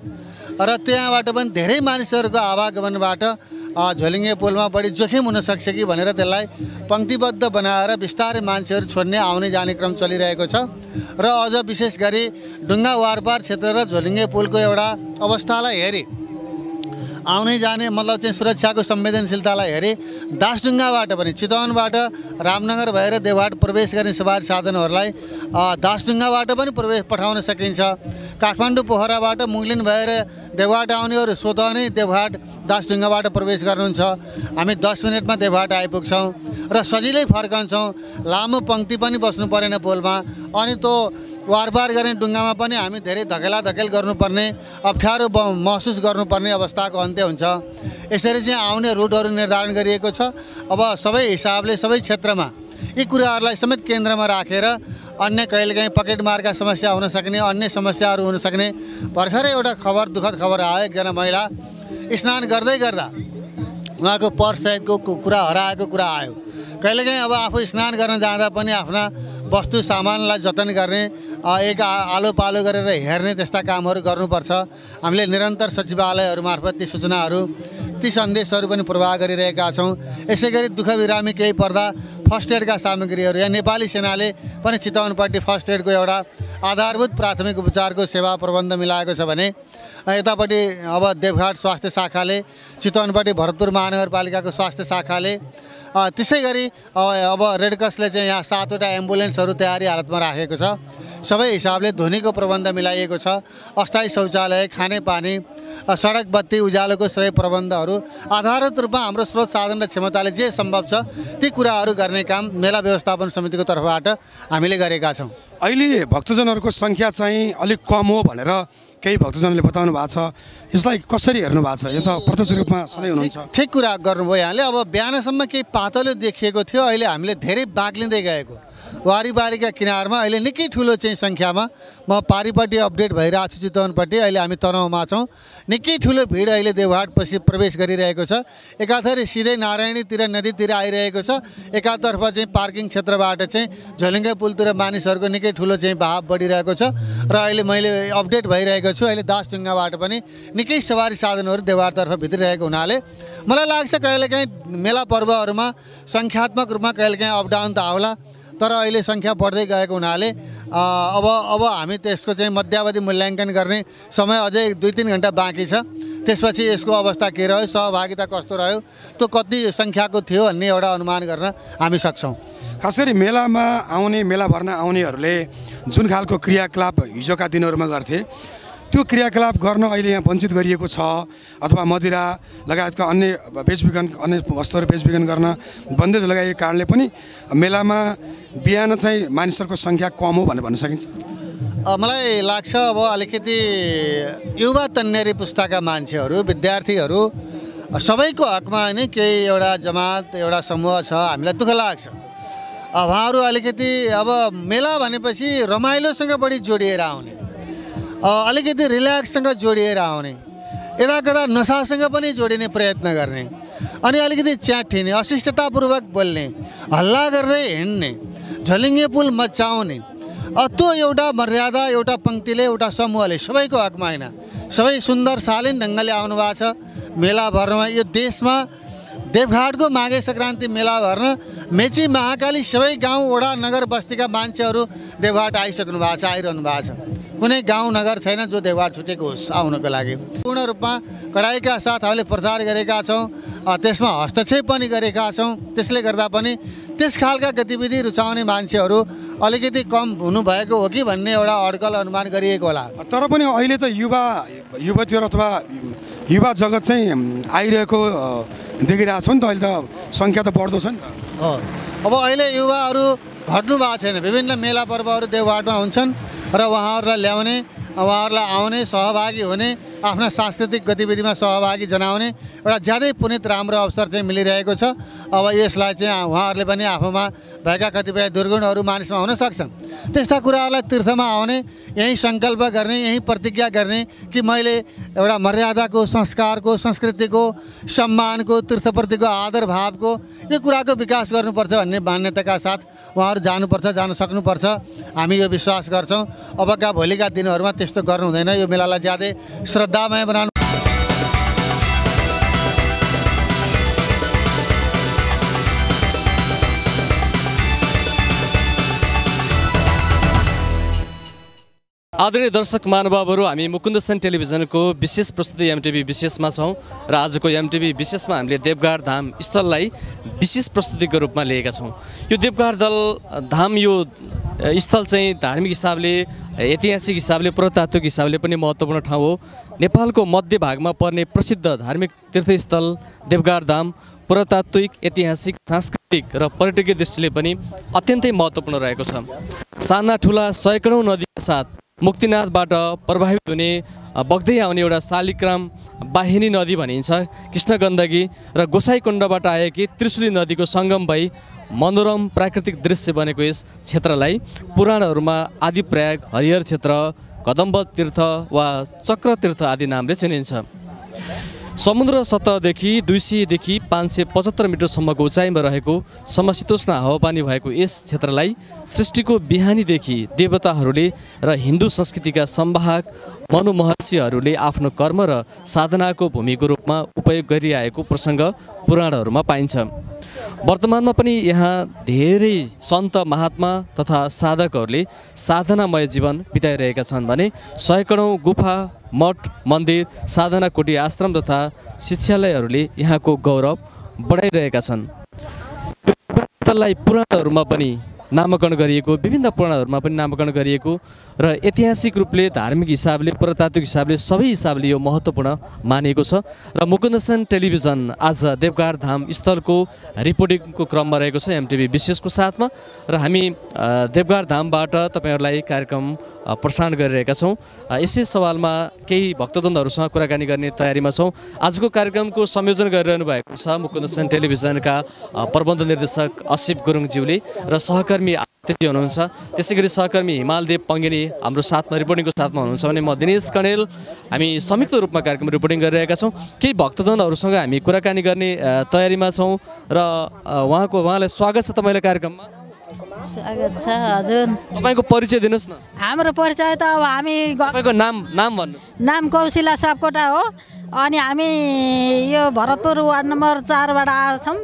र त्यहाँबाट पनि धेरै मानिसहरूको आवागमनबाट झोलिङ्गे पुलमा बढी जोखिम हुनसक्छ कि भनेर त्यसलाई पङ्क्तिबद्ध बनाएर बिस्तारै मान्छेहरू छोड्ने आउने जाने क्रम चलिरहेको छ। र अझ विशेष गरी ढुङ्गा वारपार क्षेत्र र झोलिङ्गे पुलको एउटा अवस्थालाई हेरी आउने जाने मतलब चाहिँ सुरक्षाको संवेदनशीलतालाई हेरी दासढुङ्गाबाट पनि चितवनबाट रामनगर भएर देवघाट प्रवेश गर्ने सवारी साधनहरूलाई अ, दासढुङ्गाबाट पनि प्रवेश पठाउन सकिन्छ। काठमाडौँ पोखराबाट मुगलिन भएर देवघाट आउनेहरू स्वतः नै देवघाट दासढुङ्गाबाट प्रवेश गर्नुहुन्छ। हामी दस मिनटमा देवघाट आइपुग्छौँ र सजिलै फर्कन्छौँ। लामो पङ्क्ति पनि बस्नु परेन पोलमा। अनि त्यो वारपार गर्ने डुङ्गामा पनि हामी धेरै धकेला धकेल गर्नुपर्ने अप्ठ्यारो महसुस गर्नुपर्ने अवस्थाको अन्त्य हुन्छ। यसरी चाहिँ आउने रुटहरू निर्धारण गरिएको छ। अब सबै हिसाबले सबै क्षेत्रमा यी कुराहरूलाई समेत केन्द्रमा राखेर अन्य कहिलेकाहीँ पकेट मारका समस्या हुन सक्ने अन्य समस्याहरू हुन सक्ने भर्खरै एउटा खबर दुःखद खबर आयो एकजना महिला। स्नान गर्दै गर्दा उहाँको पर्ससहितको कु- कुरा हराएको कुरा आयो। कहिलेकाहीँ अब आफू स्नान गर्न जाँदा पनि आफ्ना वस्तु सामानलाई जतन गर्ने एक आलो पालो गरेर हेर्ने त्यस्ता कामहरू गर्नुपर्छ। हामीले निरन्तर सचिवालयहरू मार्फत ती सूचनाहरू ती सन्देशहरू पनि प्रवाह गरिरहेका छौँ। यसै गरी दुःख बिरामी केही पर्दा फर्स्ट एडका सामग्रीहरू यहाँ नेपाली सेनाले पनि चितवनपट्टि फर्स्ट एडको एउटा आधारभूत प्राथमिक उपचारको सेवा प्रबन्ध मिलाएको छ भने यतापट्टि अब देवघाट स्वास्थ्य शाखाले चितवनपट्टि भरतपुर महानगरपालिकाको स्वास्थ्य शाखाले त्यसै गरी अब रेडक्रसले चाहिँ यहाँ सातवटा एम्बुलेन्सहरू तयारी हालतमा राखेको छ। सबै हिसाबले ध्वनिको प्रबन्ध मिलाइएको छ। अस्थायी शौचालय खानेपानी सडक बत्ती उज्यालोको सबै प्रबन्धहरू आधारित रूपमा हाम्रो स्रोत साधन र क्षमताले जे सम्भव छ ती कुराहरू गर्ने काम मेला व्यवस्थापन समितिको तर्फबाट हामीले गरेका छौँ। अहिले भक्तजनहरूको सङ्ख्या चाहिँ अलिक कम हो भनेर केही भक्तजनले बताउनु भएको छ। यसलाई कसरी हेर्नु भएको छ? यो त प्रत्यक्ष रूपमा सधैँ हुनुहुन्छ। ठिक कुरा गर्नुभयो यहाँले। अब बिहानसम्म केही पातलो देखिएको थियो। अहिले हामीले धेरै बाक्लिँदै गएको। वारीबारीका किनारमा अहिले निकै ठुलो चाहिँ सङ्ख्यामा म पारिपट्टि अपडेट भइरहेको छु चितवनपट्टि अहिले हामी तनहुमा छौँ। निकै ठुलो भिड अहिले देवघाट पछि प्रवेश गरिरहेको छ। एकाथरी सिधै नारायणीतिर नदीतिर आइरहेको छ। एकातर्फ चाहिँ पार्किङ क्षेत्रबाट चाहिँ झलिङ्गे पुलतिर मानिसहरूको निकै ठुलो चाहिँ भाव बढिरहेको छ। र अहिले मैले अपडेट भइरहेको छु। अहिले दासढुङ्गाबाट पनि निकै सवारी साधनहरू देवघाटतर्फ भित्रिरहेको हुनाले मलाई लाग्छ कहिलेकाहीँ मेला पर्वहरूमा सङ्ख्यात्मक रूपमा कहिलेकाहीँ अपडाउन त आउला। तर अहिले सङ्ख्या बढ्दै गएको हुनाले अब अब हामी त्यसको चाहिँ मध्यावधि मूल्याङ्कन गर्ने समय अझै दुई तिन घन्टा बाँकी छ। त्यसपछि यसको अवस्था के रह्यो सहभागिता कस्तो रह्यो त्यो कति सङ्ख्याको थियो भन्ने एउटा अनुमान गर्न हामी सक्छौँ। खास गरी मेलामा आउने मेला भर्न आउनेहरूले जुन खालको क्रियाकलाप हिजोका दिनहरूमा गर्थे त्यो क्रियाकलाप गर्न अहिले यहाँ वञ्चित गरिएको छ अथवा मदिरा लगायतका अन्य बेचबिखन अन्य वस्तुहरू बेचबिखन गर्न बन्देज लगाइएको कारणले पनि मेलामा बिहान चाहिँ मानिसहरूको सङ्ख्या कम हो भनेर भन्न सकिन्छ? मलाई लाग्छ अब अलिकति युवा तन्नेरी पुस्ताका मान्छेहरू विद्यार्थीहरू सबैको हकमा होइन केही एउटा जमात एउटा समूह छ हामीलाई दुःख लाग्छ। उहाँहरू अलिकति अब मेला भनेपछि रमाइलोसँग बढी जोडिएर आउने। अलिकति रिल्याक्ससँग जोडिएर आउने। यता कता नसासँग पनि जोडिने प्रयत्न गर्ने। अनि अलिकति च्याठिने अशिष्टतापूर्वक बोल्ने हल्ला गर्दै हिँड्ने झलिङ्गे पुल मचाउने त्यो एउटा मर्यादा एउटा पङ्क्तिले एउटा समूहले सबैको हकमा होइन। सबै सुन्दर शालीन ढङ्गले आउनु भएको छ। मेला भर्नमा यो देशमा देवघाटको माघे सङ्क्रान्ति मेला भर्न मेची महाकाली सबै गाउँ वडा नगर बस्तीका मान्छेहरू देवघाट आइसक्नु भएको छ आइरहनु भएको छ। कुनै गाउँ नगर छैन जो देवघाट छुटेको होस् आउनको लागि। पूर्ण रूपमा कडाइका साथ हामीले प्रचार गरेका छौँ त्यसमा हस्तक्षेप पनि गरेका छौँ। त्यसले गर्दा पनि त्यस खालका गतिविधि रुचाउने मान्छेहरू अलिकति कम हुनुभएको हो कि भन्ने एउटा अड्कल अनुमान गरिएको होला। तर पनि अहिले त युवा युवतीहरू अथवा युवा जगत चाहिँ आइरहेको देखिरहेको छ नि त अहिले त। सङ्ख्या त बढ्दो छ नि त। अब अहिले युवाहरू घट्नु भएको छैन। विभिन्न मेला पर्वहरू देवघाटमा हुन्छन् र उहाँहरूलाई ल्याउने उहाँहरूलाई आउने सहभागी हुने आफ्ना सांस्कृतिक गतिविधिमा सहभागी जनाउने एउटा ज्यादै पुनित राम्रो अवसर चाहिँ मिलिरहेको छ। अब यसलाई चाहिँ उहाँहरूले पनि आफूमा भएका कतिपय दुर्गुणहरू मानिसमा हुन सक्छन्। त्यस्ता कुराहरूलाई तीर्थमा आउने यहीँ सङ्कल्प गर्ने यहीँ प्रतिज्ञा गर्ने कि मैले एउटा मर्यादाको संस्कारको संस्कृतिको सम्मानको तीर्थप्रतिको आदर भावको यो कुराको विकास गर्नुपर्छ भन्ने मान्यताका साथ उहाँहरू जानुपर्छ जान सक्नुपर्छ। हामी यो विश्वास गर्छौँ। अबका भोलिका दिनहरूमा त्यस्तो गर्नु हुँदैन यो मेलालाई ज्यादै श्रद्धामय बनाउनु आदरणीय दर्शक महानुभावहरू हामी मुकुन्द सेन टेलिभिजनको विशेष प्रस्तुति एमटिभी विशेषमा छौँ र आजको एमटिभी विशेषमा हामीले देवगाड धाम स्थललाई विशेष प्रस्तुतिको रूपमा लिएका छौँ। यो देवगाड दल धाम यो स्थल चाहिँ धार्मिक हिसाबले ऐतिहासिक हिसाबले पुरातात्विक हिसाबले पनि महत्त्वपूर्ण ठाउँ हो। नेपालको मध्य भागमा पर्ने प्रसिद्ध धार्मिक तीर्थस्थल देवगाड धाम पुरातात्विक ऐतिहासिक सांस्कृतिक र पर्यटकीय दृष्टिले पनि अत्यन्तै महत्त्वपूर्ण रहेको छ। साना ठुला सयकडौँ नदीका साथ मुक्तिनाथबाट प्रभावित हुने बग्दै आउने एउटा शालिग्राम बाहिनी नदी भनिन्छ। कृष्ण गण्डकी र गोसाइकुण्डबाट आएकी त्रिशुली नदीको सङ्गम भई मनोरम प्राकृतिक दृश्य बनेको यस क्षेत्रलाई पुराणहरूमा आदिप्रयाग हरिहर क्षेत्र कदम्ब तीर्थ वा चक्र तीर्थ आदि नामले चिनिन्छ। समुद्र सतहदेखि दुई सयदेखि पाँच सय पचहत्तर मिटरसम्मको उचाइमा रहेको समशीतोष्ण हावापानी भएको यस क्षेत्रलाई सृष्टिको बिहानीदेखि देवताहरूले र हिन्दू संस्कृतिका सम्वाहक मनु महर्षिहरूले आफ्नो कर्म र साधनाको भूमिको रूपमा उपयोग गरिआएको प्रसङ्ग पुराणहरूमा पाइन्छ। वर्तमानमा पनि यहाँ धेरै सन्त महात्मा तथा साधकहरूले साधनामय जीवन बिताइरहेका छन् भने सयकडौँ गुफा मठ मन्दिर साधना कुटी आश्रम तथा शिक्षालयहरूले यहाँको गौरव बढाइरहेका छन्। पुराणहरूमा पनि नामाकरण गरिएको विभिन्न पुराणहरूमा पनि नामाकरण गरिएको र ऐतिहासिक रूपले धार्मिक हिसाबले पुरातात्विक हिसाबले सबै हिसाबले यो महत्त्वपूर्ण मानिएको छ। र मुकुन्दसेन टेलिभिजन आज देवगाड धाम स्थलको रिपोर्टिङको क्रममा रहेको छ एमटिभी विशेषको साथमा। र हामी देवगाड धामबाट तपाईँहरूलाई कार्यक्रम प्रसारण गरिरहेका छौँ। यसै सवालमा केही भक्तजनहरूसँग कुराकानी गर्ने तयारीमा छौँ। आजको कार्यक्रमको संयोजन गरिरहनु भएको छ मुकुन्दसेन टेलिभिजनका अ, प्रबन्ध निर्देशक असिफ गुरुङज्यूले र सहकर्मी आदित्यजी हुनुहुन्छ। त्यसै गरी सहकर्मी हिमालदेव पङ्गिनी हाम्रो साथमा रिपोर्टिङको साथमा हुनुहुन्छ भने म दिनेश कणेल। हामी संयुक्त रूपमा कार्यक्रम रिपोर्टिङ गरिरहेका छौँ। केही भक्तजनहरूसँग हामी कुराकानी गर्ने तयारीमा छौँ र उहाँको उहाँलाई स्वागत छ तपाईँलाई कार्यक्रममा। स्वागत छ हजुर। तपाईँको परिचय दिनुहोस् न। हाम्रो परिचय त अब हामी तपाईँको नाम नाम भन्नुहोस्। नाम कौशिला सापकोटा हो अनि हामी यो भरतपुर वार्ड नम्बर चारबाट आएको छौँ।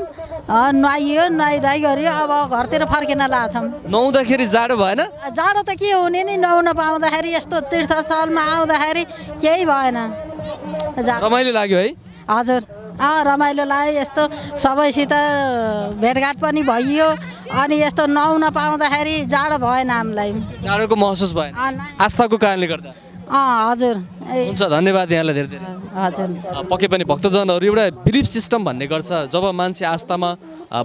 अ, नुहाइयो नुहाइधुवाइ गरियो अब घरतिर फर्किन छौँ। नुहाउँदाखेरि जाडो भएन? जाडो त के हुने नि नुहाउन पाउँदाखेरि यस्तो तीर्थस्थलमा आउँदाखेरि केही भएन। रमाइलो लाग्यो है। हजुर। अँ रमाइलो लाग्यो यस्तो सबैसित भेटघाट पनि भइयो। अनि यस्तो नुहाउन पाउँदाखेरि जाडो भएन हामीलाई। जाडोको महसुस भएन। आस्थाको कारणले गर्दा? अँ हजुर। ए, हुन्छ धन्यवाद यहाँलाई धेरै धेरै। हजुर। पक्कै पनि भक्तजनहरू एउटा बिलिफ सिस्टम भन्ने गर्छ। जब मान्छे आस्थामा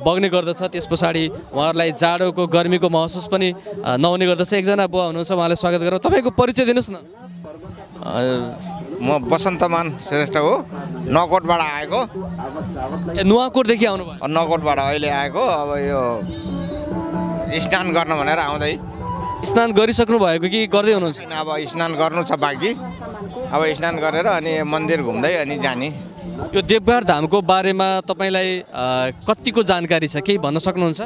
बग्ने गर्दछ त्यस पछाडि उहाँहरूलाई जाडोको गर्मीको महसुस पनि अ, नहुने गर्दछ। एकजना बुवा हुनुहुन्छ उहाँलाई स्वागत गरौँ। तपाईँको परिचय दिनुहोस् न। म बसन्तमान श्रेष्ठ हो। नकोटबाट आएको। ए नुवाकोटदेखि आउनुभयो नकोटबाट अहिले आएको। अब यो स्नान गर्न भनेर आउँदै। स्नान गरिसक्नु भएको कि गर्दै हुनुहुन्छ? अब स्नान गर्नु छ बाँकी। अब स्नान गरेर अनि मन्दिर घुम्दै अनि जाने। यो देवघाट धामको बारेमा तपाईँलाई कतिको जानकारी छ? केही भन्न सक्नुहुन्छ?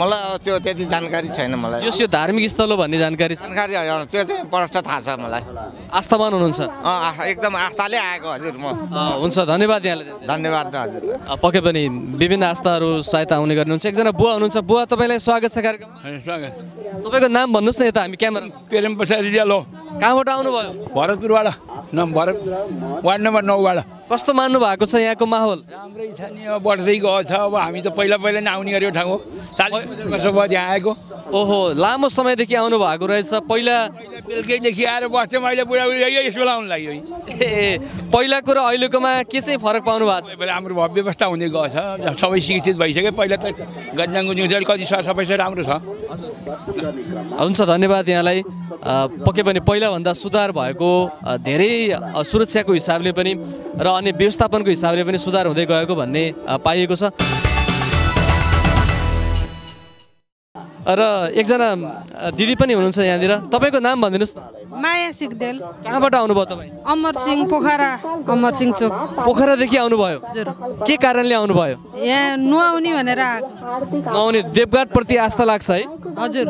मलाई त्यो त्यति जानकारी छैन मलाई। जस यो धार्मिक स्थल हो भन्ने जानकारी छ। जानकारी त्यो चाहिँ प्रष्ट थाहा छ मलाई। आस्थावान हुनुहुन्छ? अँ, आ- एकदम आस्थाले आएको हजुर म। हुन्छ धन्यवाद यहाँलाई। धेरै। धन्यवाद हजुर। पक्कै पनि विभिन्न आस्थाहरू सहायता आउने गर्नुहुन्छ। एकजना बुवा हुनुहुन्छ। बुवा तपाईँलाई स्वागत छ कार्यक्रममा। स्वागत। तपाईँको नाम भन्नुहोस् न यता हामी क्यामेरा पेरेम प्रसाद रिजालो। कहाँबाट आउनुभयो? भरतपुरबाट न भरत वार्ड नम्बर नौबाट कस्तो मान्नु भएको छ यहाँको माहौल? राम्रै छ नि अब बढ्दै गएको छ अब हामी त पहिला पहिला नै आउने गरेको ठाउँ हो। चालिस वर्ष भयो आएको। ओहो लामो समयदेखि आउनु भएको रहेछ। पहिला बेलुकैदेखि आएर बस्थ्यौँ अहिले बुढाबुढी यही यस बेला आउनु लाग्यो ए पहिलाको र अहिलेकोमा के चाहिँ फरक पाउनु भएको छ? राम्रो भयो व्यवस्था हुँदै गएको छ सबै शिक्षित भइसक्यो। पहिला त गन्जाङ गुन्जाङ चाहिँ कति सरसफाइ चाहिँ राम्रो छ। हुन्छ धन्यवाद यहाँलाई। पक्कै पनि पहिलाभन्दा सुधार भएको धेरै सुरक्षाको हिसाबले पनि र अनि व्यवस्थापनको हिसाबले पनि सुधार हुँदै गएको भन्ने पाइएको छ। र एकजना दिदी पनि हुनुहुन्छ यहाँनिर। तपाईँको नाम भनिदिनुहोस् न। माया सिगदेल। कहाँबाट आउनुभयो तपाईँ? अमर सिंह पोखरा अमर सिंह चोक। पोखरादेखि आउनुभयो? के कारणले आउनुभयो? यहाँ नुहाउने भनेर नुहाउने देवघाटप्रति आस्था लाग्छ है। हजुर।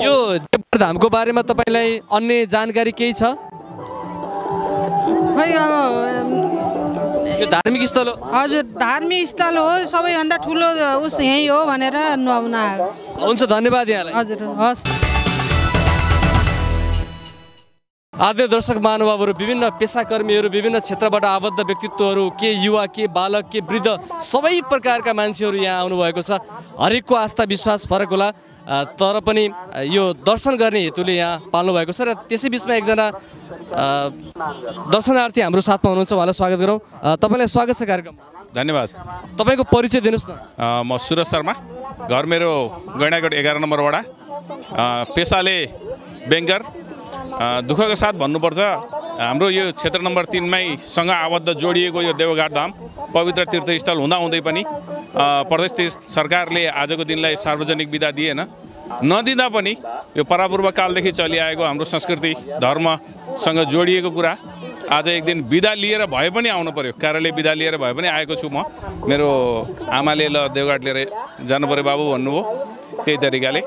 यो देवघाट धामको बारेमा तपाईँलाई अन्य जानकारी केही छ? खै अब यो धार्मिक स्थल हो। हजुर धार्मिक स्थल हो सबैभन्दा ठुलो उस यहीँ हो भनेर नुहाउन आएको हुन्छ धन्यवाद यहाँलाई। हजुर हस्। आदरणीय दर्शक महानुभावहरू विभिन्न पेसाकर्मीहरू विभिन्न क्षेत्रबाट आबद्ध व्यक्तित्वहरू के युवा के बालक के वृद्ध सबै प्रकारका मान्छेहरू यहाँ आउनुभएको छ हरेकको आस्था विश्वास फरक होला तर पनि यो दर्शन गर्ने हेतुले यहाँ पाल्नु भएको छ र त्यसै बिचमा एकजना दर्शनार्थी हाम्रो साथमा हुनुहुन्छ उहाँलाई स्वागत गरौँ तपाईँलाई स्वागत छ कार्यक्रम धन्यवाद तपाईँको परिचय दिनुहोस् न म सुरज शर्मा घर मेरो गैँडाकोट एघार नम्बर वडा पेसाले ब्याङ्कर दुःखको साथ भन्नुपर्छ हाम्रो यो क्षेत्र नम्बर तिनमै सँग आबद्ध जोडिएको यो देवघाट धाम पवित्र तीर्थस्थल हुँदाहुँदै पनि प्रदेश सरकारले आजको दिनलाई सार्वजनिक बिदा दिएन। नदिँदा पनि यो परापूर्व कालदेखि चलिआएको हाम्रो संस्कृति धर्मसँग जोडिएको कुरा आज एक दिन बिदा लिएर भए पनि आउनु पर्यो। कार्यालय बिदा लिएर भए पनि आएको छु म। मेरो आमाले ल देवघाट लिएर जानु पर्यो बाबु भन्नुभयो त्यही तरिकाले।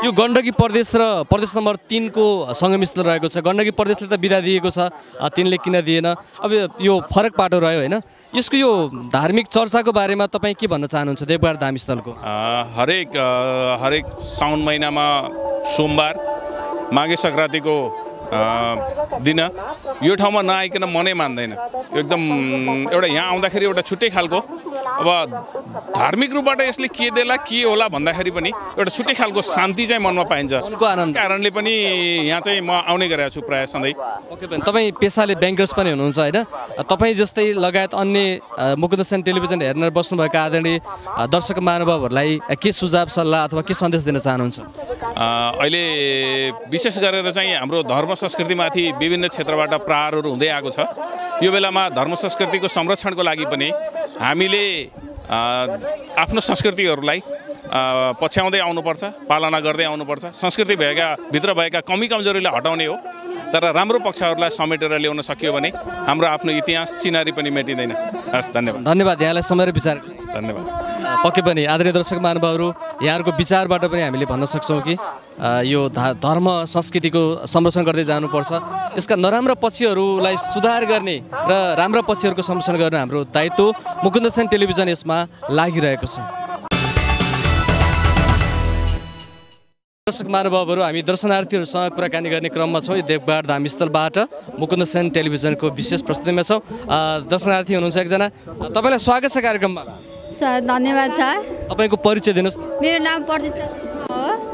यो गण्डकी प्रदेश र प्रदेश नम्बर तिनको सङ्गमस्थल रहेको छ। गण्डकी प्रदेशले त बिदा दिएको छ तिनले किन दिएन? अब यो फरक पाटो रह्यो होइन। यसको यो धार्मिक चर्चाको बारेमा तपाईँ के भन्न चाहनुहुन्छ देवघाट धामस्थलको हरेक हरेक साउन महिनामा सोमबार माघे सङ्क्रान्तिको दिन यो ठाउँमा नआइकन मनै मान्दैन। एकदम एउटा यहाँ आउँदाखेरि एउटा छुट्टै खालको। अब धार्मिक रूपबाट यसले के देला के होला भन्दाखेरि पनि एउटा छुट्टै खालको शान्ति चाहिँ मनमा पाइन्छ। कारणले पनि यहाँ चाहिँ म आउने गरेको छु प्रायः सधैँ। तपाईँ पेसाले ब्याङ्कर्स पनि हुनुहुन्छ होइन? तपाईँ जस्तै लगायत अन्य मुकुन्दसेन टेलिभिजन हेर्न बस्नुभएका आदरणीय दर्शक महानुभावहरूलाई के सुझाव सल्लाह अथवा के सन्देश दिन चाहनुहुन्छ? अहिले विशेष गरेर चाहिँ हाम्रो धर्म संस्कृतिमाथि विभिन्न क्षेत्रबाट प्रहारहरू हुँदै आएको छ। यो बेलामा धर्म संस्कृतिको संरक्षणको लागि पनि हामीले आफ्नो संस्कृतिहरूलाई पछ्याउँदै आउनुपर्छ पालना गर्दै आउनुपर्छ। संस्कृति भएका भित्र भएका कमी कमजोरीलाई हटाउने हो। तर राम्रो पक्षहरूलाई समेटेर ल्याउन सकियो भने हाम्रो आफ्नो इतिहास चिनारी पनि मेटिँदैन। हस् धन्यवाद। धन्यवाद यहाँलाई समय र विचार। धन्यवाद। पक्कै पनि आदरणीय दर्शक महानुभावहरू यहाँहरूको विचारबाट पनि हामीले भन्न सक्छौँ कि यो धर्म संस्कृतिको संरक्षण गर्दै जानुपर्छ। यसका नराम्रा पक्षहरूलाई सुधार गर्ने र राम्रा पक्षहरूको संरक्षण गर्ने हाम्रो दायित्व मुकुन्दसेन टेलिभिजन यसमा लागिरहेको छ। दर्शक महानुभावहरू हामी दर्शनार्थीहरूसँग कुराकानी गर्ने क्रममा छौँ। यो देवघाट धामस्थलबाट मुकुन्द सेन टेलिभिजनको विशेष प्रस्तुतिमा छौँ। दर्शनार्थी हुनुहुन्छ एकजना। तपाईँलाई स्वागत छ कार्यक्रममा। धन्यवाद छ तपाईँको परिचय दिनुहोस् न। मेरो नाम प्रतीक्षा हो।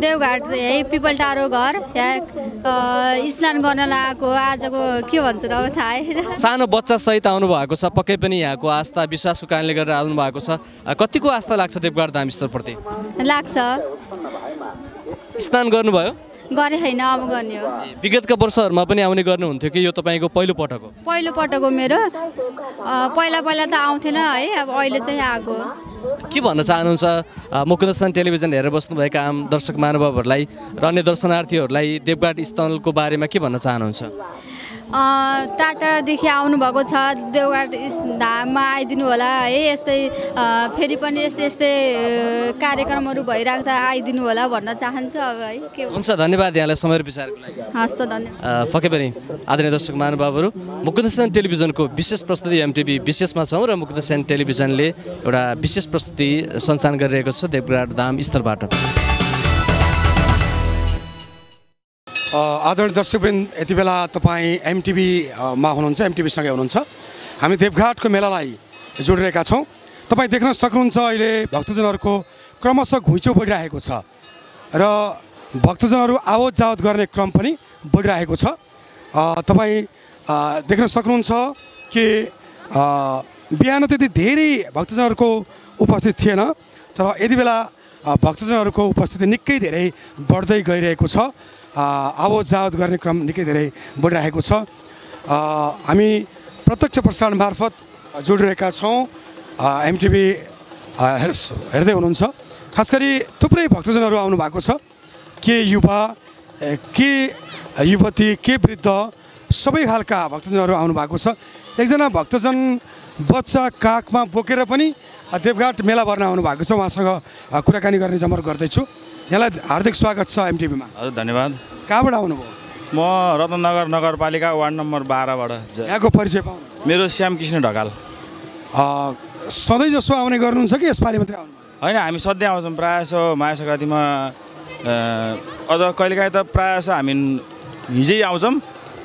देवघाट यही पिपल टाढो घर यहाँ स्नान गर्न लगाएको आजको के भन्छ र अब थाहै सानो बच्चा सहित आउनु भएको छ पक्कै पनि यहाँको आस्था विश्वासको कारणले गरेर आउनु भएको छ। कतिको आस्था लाग्छ देवघाट धामस्थलप्रति? लाग्छ। स्नान गर्नुभयो? गरे होइन अब गर्ने हो। विगतका वर्षहरूमा पनि आउने गर्नुहुन्थ्यो कि यो तपाईँको पहिलो पटक हो? पहिलो पटक हो मेरो। पहिला पहिला त आउँथेन है अब अहिले चाहिँ आएको के भन्न चाहनुहुन्छ? अ, मुकुन्दसन टेलिभिजन हेरेर बस्नुभएका आम दर्शक महानुभावहरूलाई र अन्य दर्शनार्थीहरूलाई देवघाट स्थलको बारेमा के भन्न चाहनुहुन्छ? टाटादेखि आउनुभएको छ देवघाट धाममा आइदिनु होला है यस्तै फेरि पनि यस्तै यस्तै कार्यक्रमहरू भइराख्दा आइदिनु होला भन्न चाहन्छु अब है के हुन्छ धन्यवाद यहाँलाई समय विचारको लागि। हस् त धन्यवाद। पक्कै पनि आदरणीय दर्शक महानुभावहरू मुकुन्दसेन टेलिभिजनको विशेष प्रस्तुति एमटिभी विशेषमा छौँ र मुकुन्दसेन टेलिभिजनले एउटा विशेष प्रस्तुति सञ्चालन गरिरहेको छ देवघाट धाम स्थलबाट आदरणीय दर्शकवृन्द यति बेला तपाईँ एमटिभीमा हुनुहुन्छ एमटिभीसँगै हुनुहुन्छ। हामी देवघाटको मेलालाई जोडिरहेका छौँ। तपाईँ देख्न सक्नुहुन्छ अहिले भक्तजनहरूको क्रमशः घुइँचो बढिरहेको छ र भक्तजनहरू आवत जावत गर्ने क्रम पनि बढिरहेको छ। तपाईँ देख्न सक्नुहुन्छ कि बिहान त्यति धेरै भक्तजनहरूको उपस्थित थिएन तर यति बेला भक्तजनहरूको उपस्थिति निकै धेरै बढ्दै गइरहेको छ। आवत जावत गर्ने क्रम निकै धेरै बढिरहेको छ। हामी प्रत्यक्ष प्रसारण मार्फत जोडिरहेका छौँ। एमटिभी हेर्दै हुनुहुन्छ। खास गरी थुप्रै भक्तजनहरू आउनु भएको छ। के युवा के युवती के वृद्ध सबै खालका भक्तजनहरू आउनु भएको छ। एकजना भक्तजन बच्चा काखमा बोकेर पनि देवघाट मेला भर्न आउनु भएको छ। उहाँसँग कुराकानी गर्ने जमर गर्दैछु। यहाँलाई हार्दिक स्वागत छ एमटिभीमा हजुर धन्यवाद। कहाँबाट आउनुभयो म रत्ननगर नगरपालिका वार्ड नम्बर बाह्रबाट यहाँको परिचय पाउनु। मेरो श्याम कृष्ण ढकाल। सधैँ जसो आउने गर्नुहुन्छ कि यसपालि मात्रै आउनु होइन हामी सधैँ आउँछौँ प्रायः जसो माया सङ्क्रान्तिमा अ, अझ कहिलेकाहीँ त प्रायः जसो हामी हिजै आउँछौँ।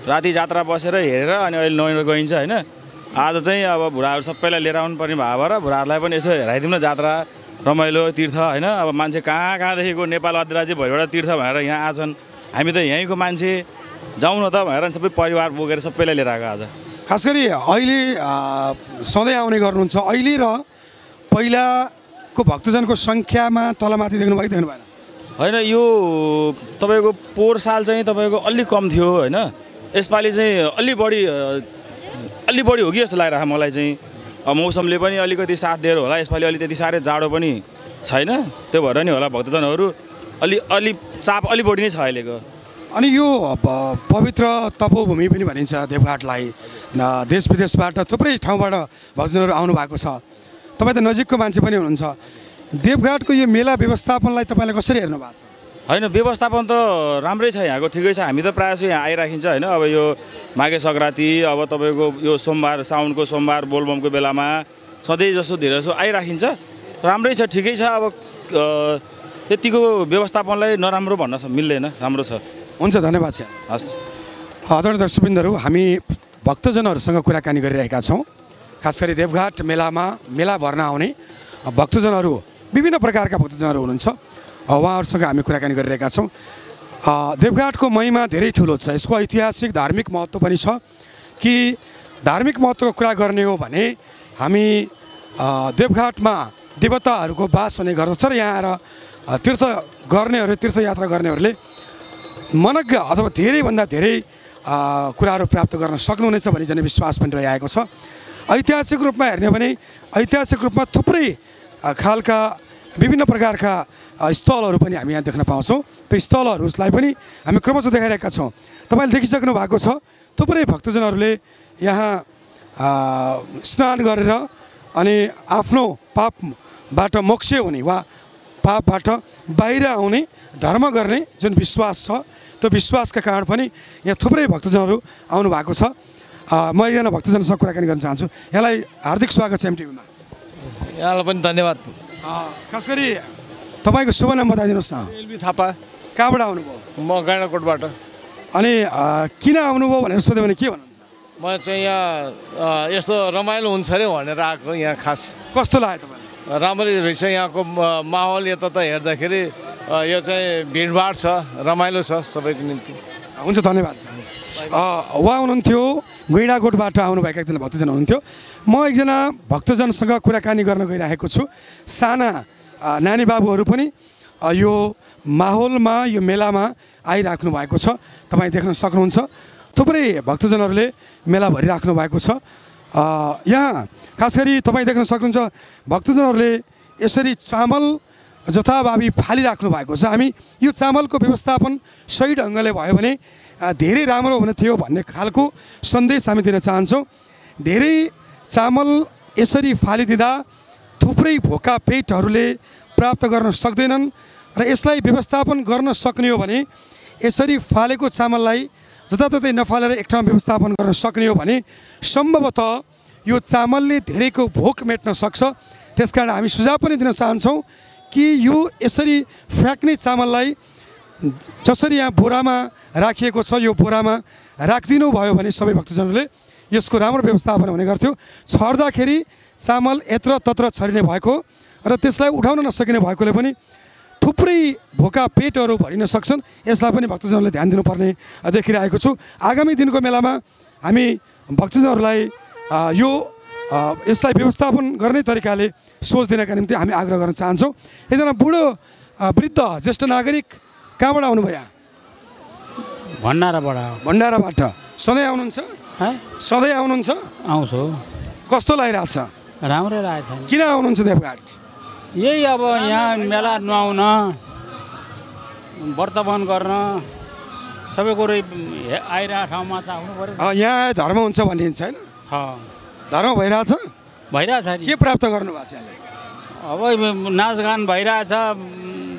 राति जात्रा बसेर हेरेर अनि अहिले नौ गइन्छ होइन। आज चाहिँ अब बुढाहरू सबैलाई लिएर आउनु पर्ने भएको भएर बुढाहरूलाई पनि यसो हेराइदिउँ न जात्रा। रमाइलो तीर्थ होइन? अब मान्छे कहाँ कहाँदेखिको नेपाल अधिराज्य भइबाट तीर्थ भनेर यहाँ आछन्। हामी त यहीँको मान्छे जाउँ न त भनेर सबै परिवार बोकेर सबैलाई लिएर आएको आज। खास गरी अहिले सधैँ आउने गर्नुहुन्छ। अहिले र पहिलाको भक्तजनको सङ्ख्यामा तलमाथि देख्नु भयो कि देख्नु भएन। होइन यो तपाईँको पोहोर साल चाहिँ तपाईँको अलिक कम थियो होइन? यसपालि चाहिँ अलि बढी अलि बढी हो कि जस्तो लागिरहेको मलाई चाहिँ? मौसमले पनि अलिकति साथ दिएर होला। यसपालि अलि त्यति साह्रै जाडो पनि छैन। त्यो भएर नि होला भक्तजनहरू। अलि अलि चाप अलि बढी नै छ अहिलेको। अनि यो पवित्र तपोभूमि पनि भनिन्छ देवघाटलाई। देश विदेशबाट थुप्रै ठाउँबाट भक्तजनहरू आउनु भएको छ। तपाईँ त नजिकको मान्छे पनि हुनुहुन्छ। देवघाटको यो मेला व्यवस्थापनलाई तपाईँले कसरी हेर्नु भएको छ? होइन व्यवस्थापन त राम्रै छ यहाँको ठिकै छ। हामी त प्रायः यहाँ आइराखिन्छ होइन? अब यो माघे सङ्क्रान्ति अब तपाईँको यो सोमबार साउनको सोमबार बोलबमको बेलामा सधैँ जसो धेरै जसो आइराखिन्छ। राम्रै छ ठिकै छ। अब त्यतिको व्यवस्थापनलाई नराम्रो भन्न मिल्दैन। राम्रो छ। हुन्छ धन्यवाद छ हस्। आदरणीय दर्शकबिन्दहरू हामी भक्तजनहरूसँग कुराकानी गरिरहेका छौँ। खास गरी देवघाट मेलामा मेला भर्न आउने भक्तजनहरू विभिन्न प्रकारका भक्तजनहरू हुनुहुन्छ। उहाँहरूसँग हामी कुराकानी गरिरहेका छौँ। देवघाटको महिमा धेरै ठुलो छ। यसको ऐतिहासिक धार्मिक महत्त्व पनि छ कि धार्मिक महत्त्वको कुरा गर्ने हो भने हामी देवघाटमा देवताहरूको बास हुने गर्दछ र यहाँ आएर तीर्थ गर्नेहरू तीर्थयात्रा गर्नेहरूले मनज्ञ अथवा धेरैभन्दा धेरै कुराहरू प्राप्त गर्न सक्नुहुनेछ भनी जन विश्वास पनि रहिआएको छ। ऐतिहासिक रूपमा हेर्ने भने ऐतिहासिक रूपमा थुप्रै खालका विभिन्न प्रकारका स्थलहरू पनि हामी यहाँ देख्न पाउँछौँ। त्यो स्थलहरूलाई पनि हामी क्रमशः देखाइरहेका छौँ। तपाईँले देखिसक्नु भएको छ थुप्रै भक्तजनहरूले यहाँ स्नान गरेर अनि आफ्नो पापबाट मोक्ष हुने वा पापबाट बाहिर आउने धर्म गर्ने जुन विश्वास छ त्यो विश्वासका कारण पनि यहाँ थुप्रै भक्तजनहरू आउनु भएको छ। म एकजना भक्तजनसँग कुराकानी गर्न चाहन्छु। यहाँलाई हार्दिक स्वागत छ एमटिभीमा यहाँलाई पनि धन्यवाद। खास गरी तपाईँको शुभ नाम बताइदिनुहोस् न। एलबी थापा। कहाँबाट आउनुभयो? म गैँडाकोटबाट अनि किन आउनुभयो भनेर सोध्यो भने के भन्नुहुन्छ? म चाहिँ यहाँ यस्तो रमाइलो हुन्छ अरे भनेर आएको यहाँ खास। कस्तो लाग्यो तपाईँलाई? राम्ररी रहेछ यहाँको माहौल यता त हेर्दाखेरि यो चाहिँ भिडभाड छ रमाइलो छ सबैको निम्ति। हुन्छ धन्यवाद अ, उहाँ हुनुहुन्थ्यो गैँडाकोटबाट आउनुभएका एकजना भक्तजन हुनुहुन्थ्यो। म एकजना भक्तजनसँग कुराकानी गर्न गइरहेको छु। साना नानी बाबुहरू पनि यो माहौलमा यो मेलामा आइराख्नु भएको छ। तपाईँ देख्न सक्नुहुन्छ। थुप्रै भक्तजनहरूले मेला भरिराख्नु भएको छ। यहाँ खास गरी तपाईँ देख्न सक्नुहुन्छ भक्तजनहरूले यसरी चामल जथाभावी फालिराख्नु भएको छ। हामी यो चामलको व्यवस्थापन सही ढङ्गले भयो भने धेरै राम्रो हुने थियो भन्ने खालको सन्देश हामी दिन चाहन्छौँ। धेरै चामल यसरी फालिदिँदा थुप्रै भोका पेटहरूले प्राप्त गर्न सक्दैनन् र यसलाई व्यवस्थापन गर्न सक्ने हो भने यसरी फालेको चामललाई जताततै नफालेर एक ठाउँमा व्यवस्थापन गर्न सक्ने हो भने सम्भवतः यो चामलले धेरैको भोक मेट्न सक्छ। त्यसकारण हामी सुझाव पनि दिन चाहन्छौँ कि यो यसरी फ्याँक्ने चामललाई जसरी यहाँ बोरामा राखिएको छ यो बोरामा राखिदिनु भयो भने सबै भक्तजनहरूले यसको राम्रो व्यवस्थापन हुने गर्थ्यो। छर्दाखेरि चामल यत्र तत्र छरिने भएको र त्यसलाई उठाउन नसकिने भएकोले पनि थुप्रै भोका पेटहरू भरिन सक्छन्। यसलाई पनि भक्तजनहरूले ध्यान दिनुपर्ने देखिरहेको छु। आगामी दिनको मेलामा हामी भक्तजनहरूलाई यो यसलाई व्यवस्थापन गर्ने तरिकाले सोच दिनका निम्ति हामी आग्रह गर्न चाहन्छौँ। एकजना बुढो वृद्ध ज्येष्ठ नागरिक कहाँबाट आउनुभयो? भण्डाराबाट। भण्डाराबाट। सधैँ आउनुहुन्छ? सधैँ आउनुहुन्छ? आउँछु। कस्तो लागिरहेछ राम्रै लागेको छ किन आउनुहुन्छ देवघाट? यही अब यहाँ मेला नुहाउन वर्तमान गर्न सबै कुरो आइरहेको ठाउँमा त आउनु पऱ्यो यहाँ धर्म हुन्छ भन्ने छैन अँ, धर्म भइरहेछ? भइरहेछ के प्राप्त गर्नु भएको छ अब नाचगान भइरहेछ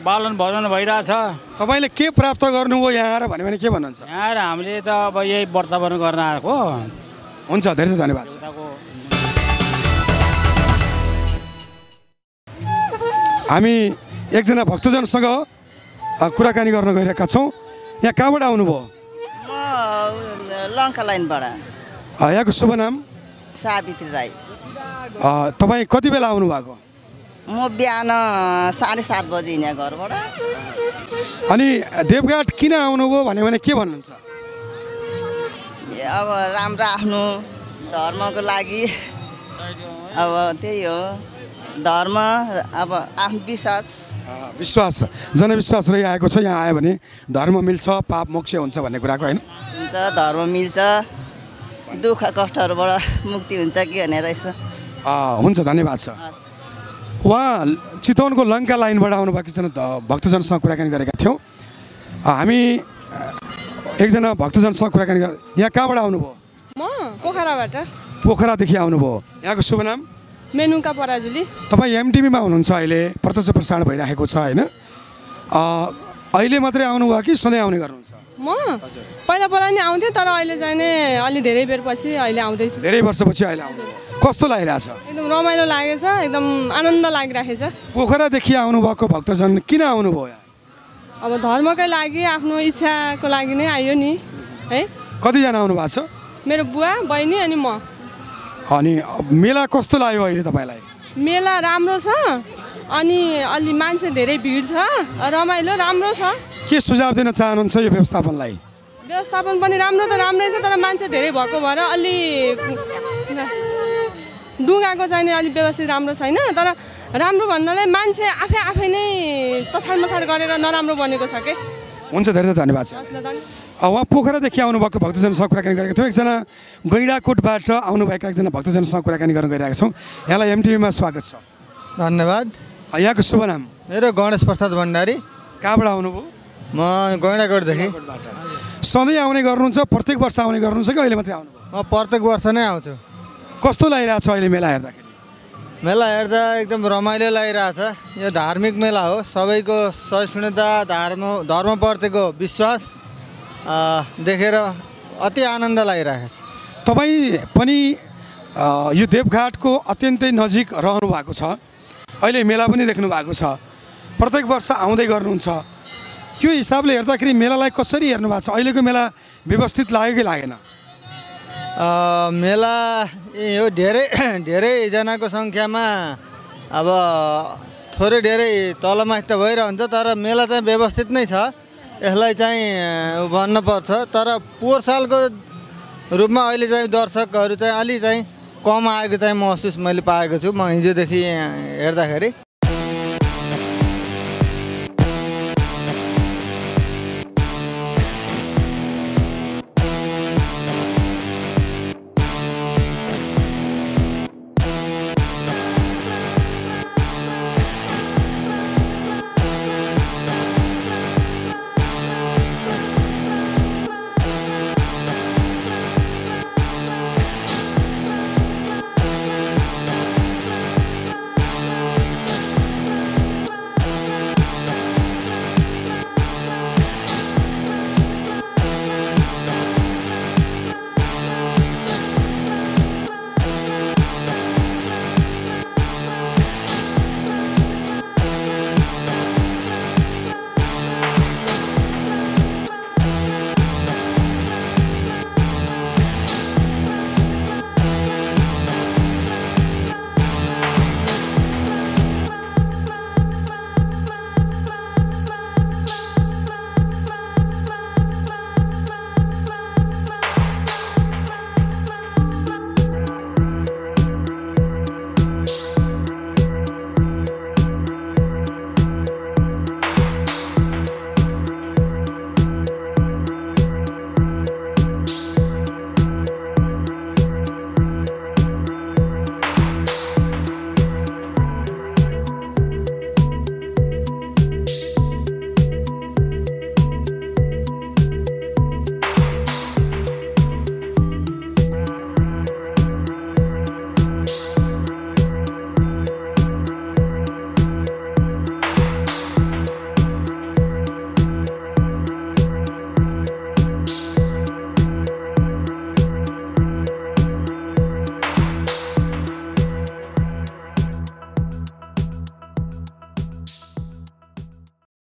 बालन भजन भइरहेछ। तपाईँले के प्राप्त गर्नुभयो यहाँ आएर भन्यो भने के भन्नुहुन्छ? यहाँ आएर हामीले त अब यही वर्तमान गर्न आएको हुन्छ धेरै धेरै धन्यवाद। हामी एकजना भक्तजनसँग कुराकानी गर्न गइरहेका छौँ। यहाँ कहाँबाट आउनुभयो? म लङ्का लाइनबाट। यहाँको शुभ नाम? सावित्री राई। तपाईँ कति बेला आउनु भएको म बिहान साढे सात बजी यहाँ घरबाट। अनि देवघाट किन आउनुभयो भन्यो भने के भन्नुहुन्छ? अब राम्रो आफ्नो धर्मको लागि। अब त्यही हो। धर्म अब आफ्नो विश्वास। विश्वास। जनविश्वास रहि आएको छ यहाँ आयो भने धर्म मिल्छ पाप मोक्ष हुन्छ भन्ने कुराको होइन। हुन्छ धर्म मिल्छ। दुःख कष्टहरूबाट मुक्ति हुन्छ कि भनेर यसो। अ, हुन्छ धन्यवाद छ उहाँ चितवनको लङ्का लाइनबाट आउनुभएको एकजना ध- भक्तजनसँग कुराकानी गरेका थियौँ। हामी एकजना भक्तजनसँग कुराकानी गरे यहाँ कहाँबाट आउनुभयो? म पोखराबाट। पोखरादेखि आउनुभयो। यहाँको शुभ नाम? मेनुका पराजुली। तपाईँ एमटिभीमा हुनुहुन्छ अहिले प्रत्यक्ष प्रसारण भइरहेको छ होइन? अहिले मात्रै आउनुभयो कि सधैँ आउने गर्नुहुन्छ? म? पहिला पहिला नि आउँथेँ तर अहिले चाहिँ नि अलि धेरै बेर पछि अहिले आउँदैछु। धेरै वर्षपछि अहिले आउनु कस्तो लागिरहेछ? एकदम रमाइलो लागेछ एकदम आनन्द लागिरहेछ। पोखरादेखि आउनुभएको भक्तजन किन आउनुभयो अब धर्मकै लागि आफ्नो इच्छाको लागि नै आयो नि है? कतिजना आउनु भएको छ? मेरो बुवा बहिनी अनि म। अनि मेला कस्तो लाग्यो अहिले तपाईँलाई? मेला राम्रो छ अनि अलि मान्छे धेरै भिड छ रमाइलो राम्रो छ। के सुझाव दिन चाहनुहुन्छ यो व्यवस्थापनलाई? व्यवस्थापन पनि राम्रो त राम्रै छ तर मान्छे धेरै भएको भएर अलि डुङ्गाको चाहिँ नि अलिक व्यवस्थित राम्रो छैन तर राम्रो भन्नाले मान्छे आफै आफै नै तछाड मछाड गरेर नराम्रो बनेको छ के। हुन्छ धेरै धन्यवाद उहाँ पोखरादेखि आउनुभएको भक्तजनसँग कुराकानी गरेका थियौँ। एकजना गैँडाकोटबाट आउनुभएका एकजना भक्तजनसँग कुराकानी गर्न गइरहेका छौँ। यहाँलाई एमटिभीमा स्वागत छ। धन्यवाद। यहाँको शुभ नाम? मेरो गणेश प्रसाद भण्डारी। कहाँबाट आउनुभयो म गैँडाकोटदेखि। सधैँ आउने गर्नुहुन्छ प्रत्येक वर्ष आउने गर्नुहुन्छ कि अहिले मात्रै आउनुभयो म प्रत्येक वर्ष नै आउँछु। कस्तो लागिरहेको छ अहिले मेला हेर्दाखेरि? मेला हेर्दा एकदम रमाइलो लागिरहेछ। यो धार्मिक मेला हो। सबैको सहिष्णुता धर्म धर्मप्रतिको विश्वास देखेर अति आनन्द लागिरहेको छ। तपाईँ पनि यो देवघाटको अत्यन्तै नजिक रहनु भएको छ। अहिले मेला पनि देख्नु भएको छ। प्रत्येक वर्ष आउँदै गर्नुहुन्छ। यो हिसाबले हेर्दाखेरि मेलालाई कसरी हेर्नु भएको छ? अहिलेको मेला व्यवस्थित लाग्यो कि लागेन? मेला हो धेरै धेरैजनाको सङ्ख्यामा अब थोरै धेरै तलमाथि त भइरहन्छ तर मेला चाहिँ व्यवस्थित नै छ। यसलाई चाहिँ भन्नुपर्छ तर पोहोर सालको रूपमा अहिले चाहिँ दर्शकहरू चाहिँ अलि चाहिँ कम आएको चाहिँ महसुस मैले पाएको छु। म हिजोदेखि हेर्दाखेरि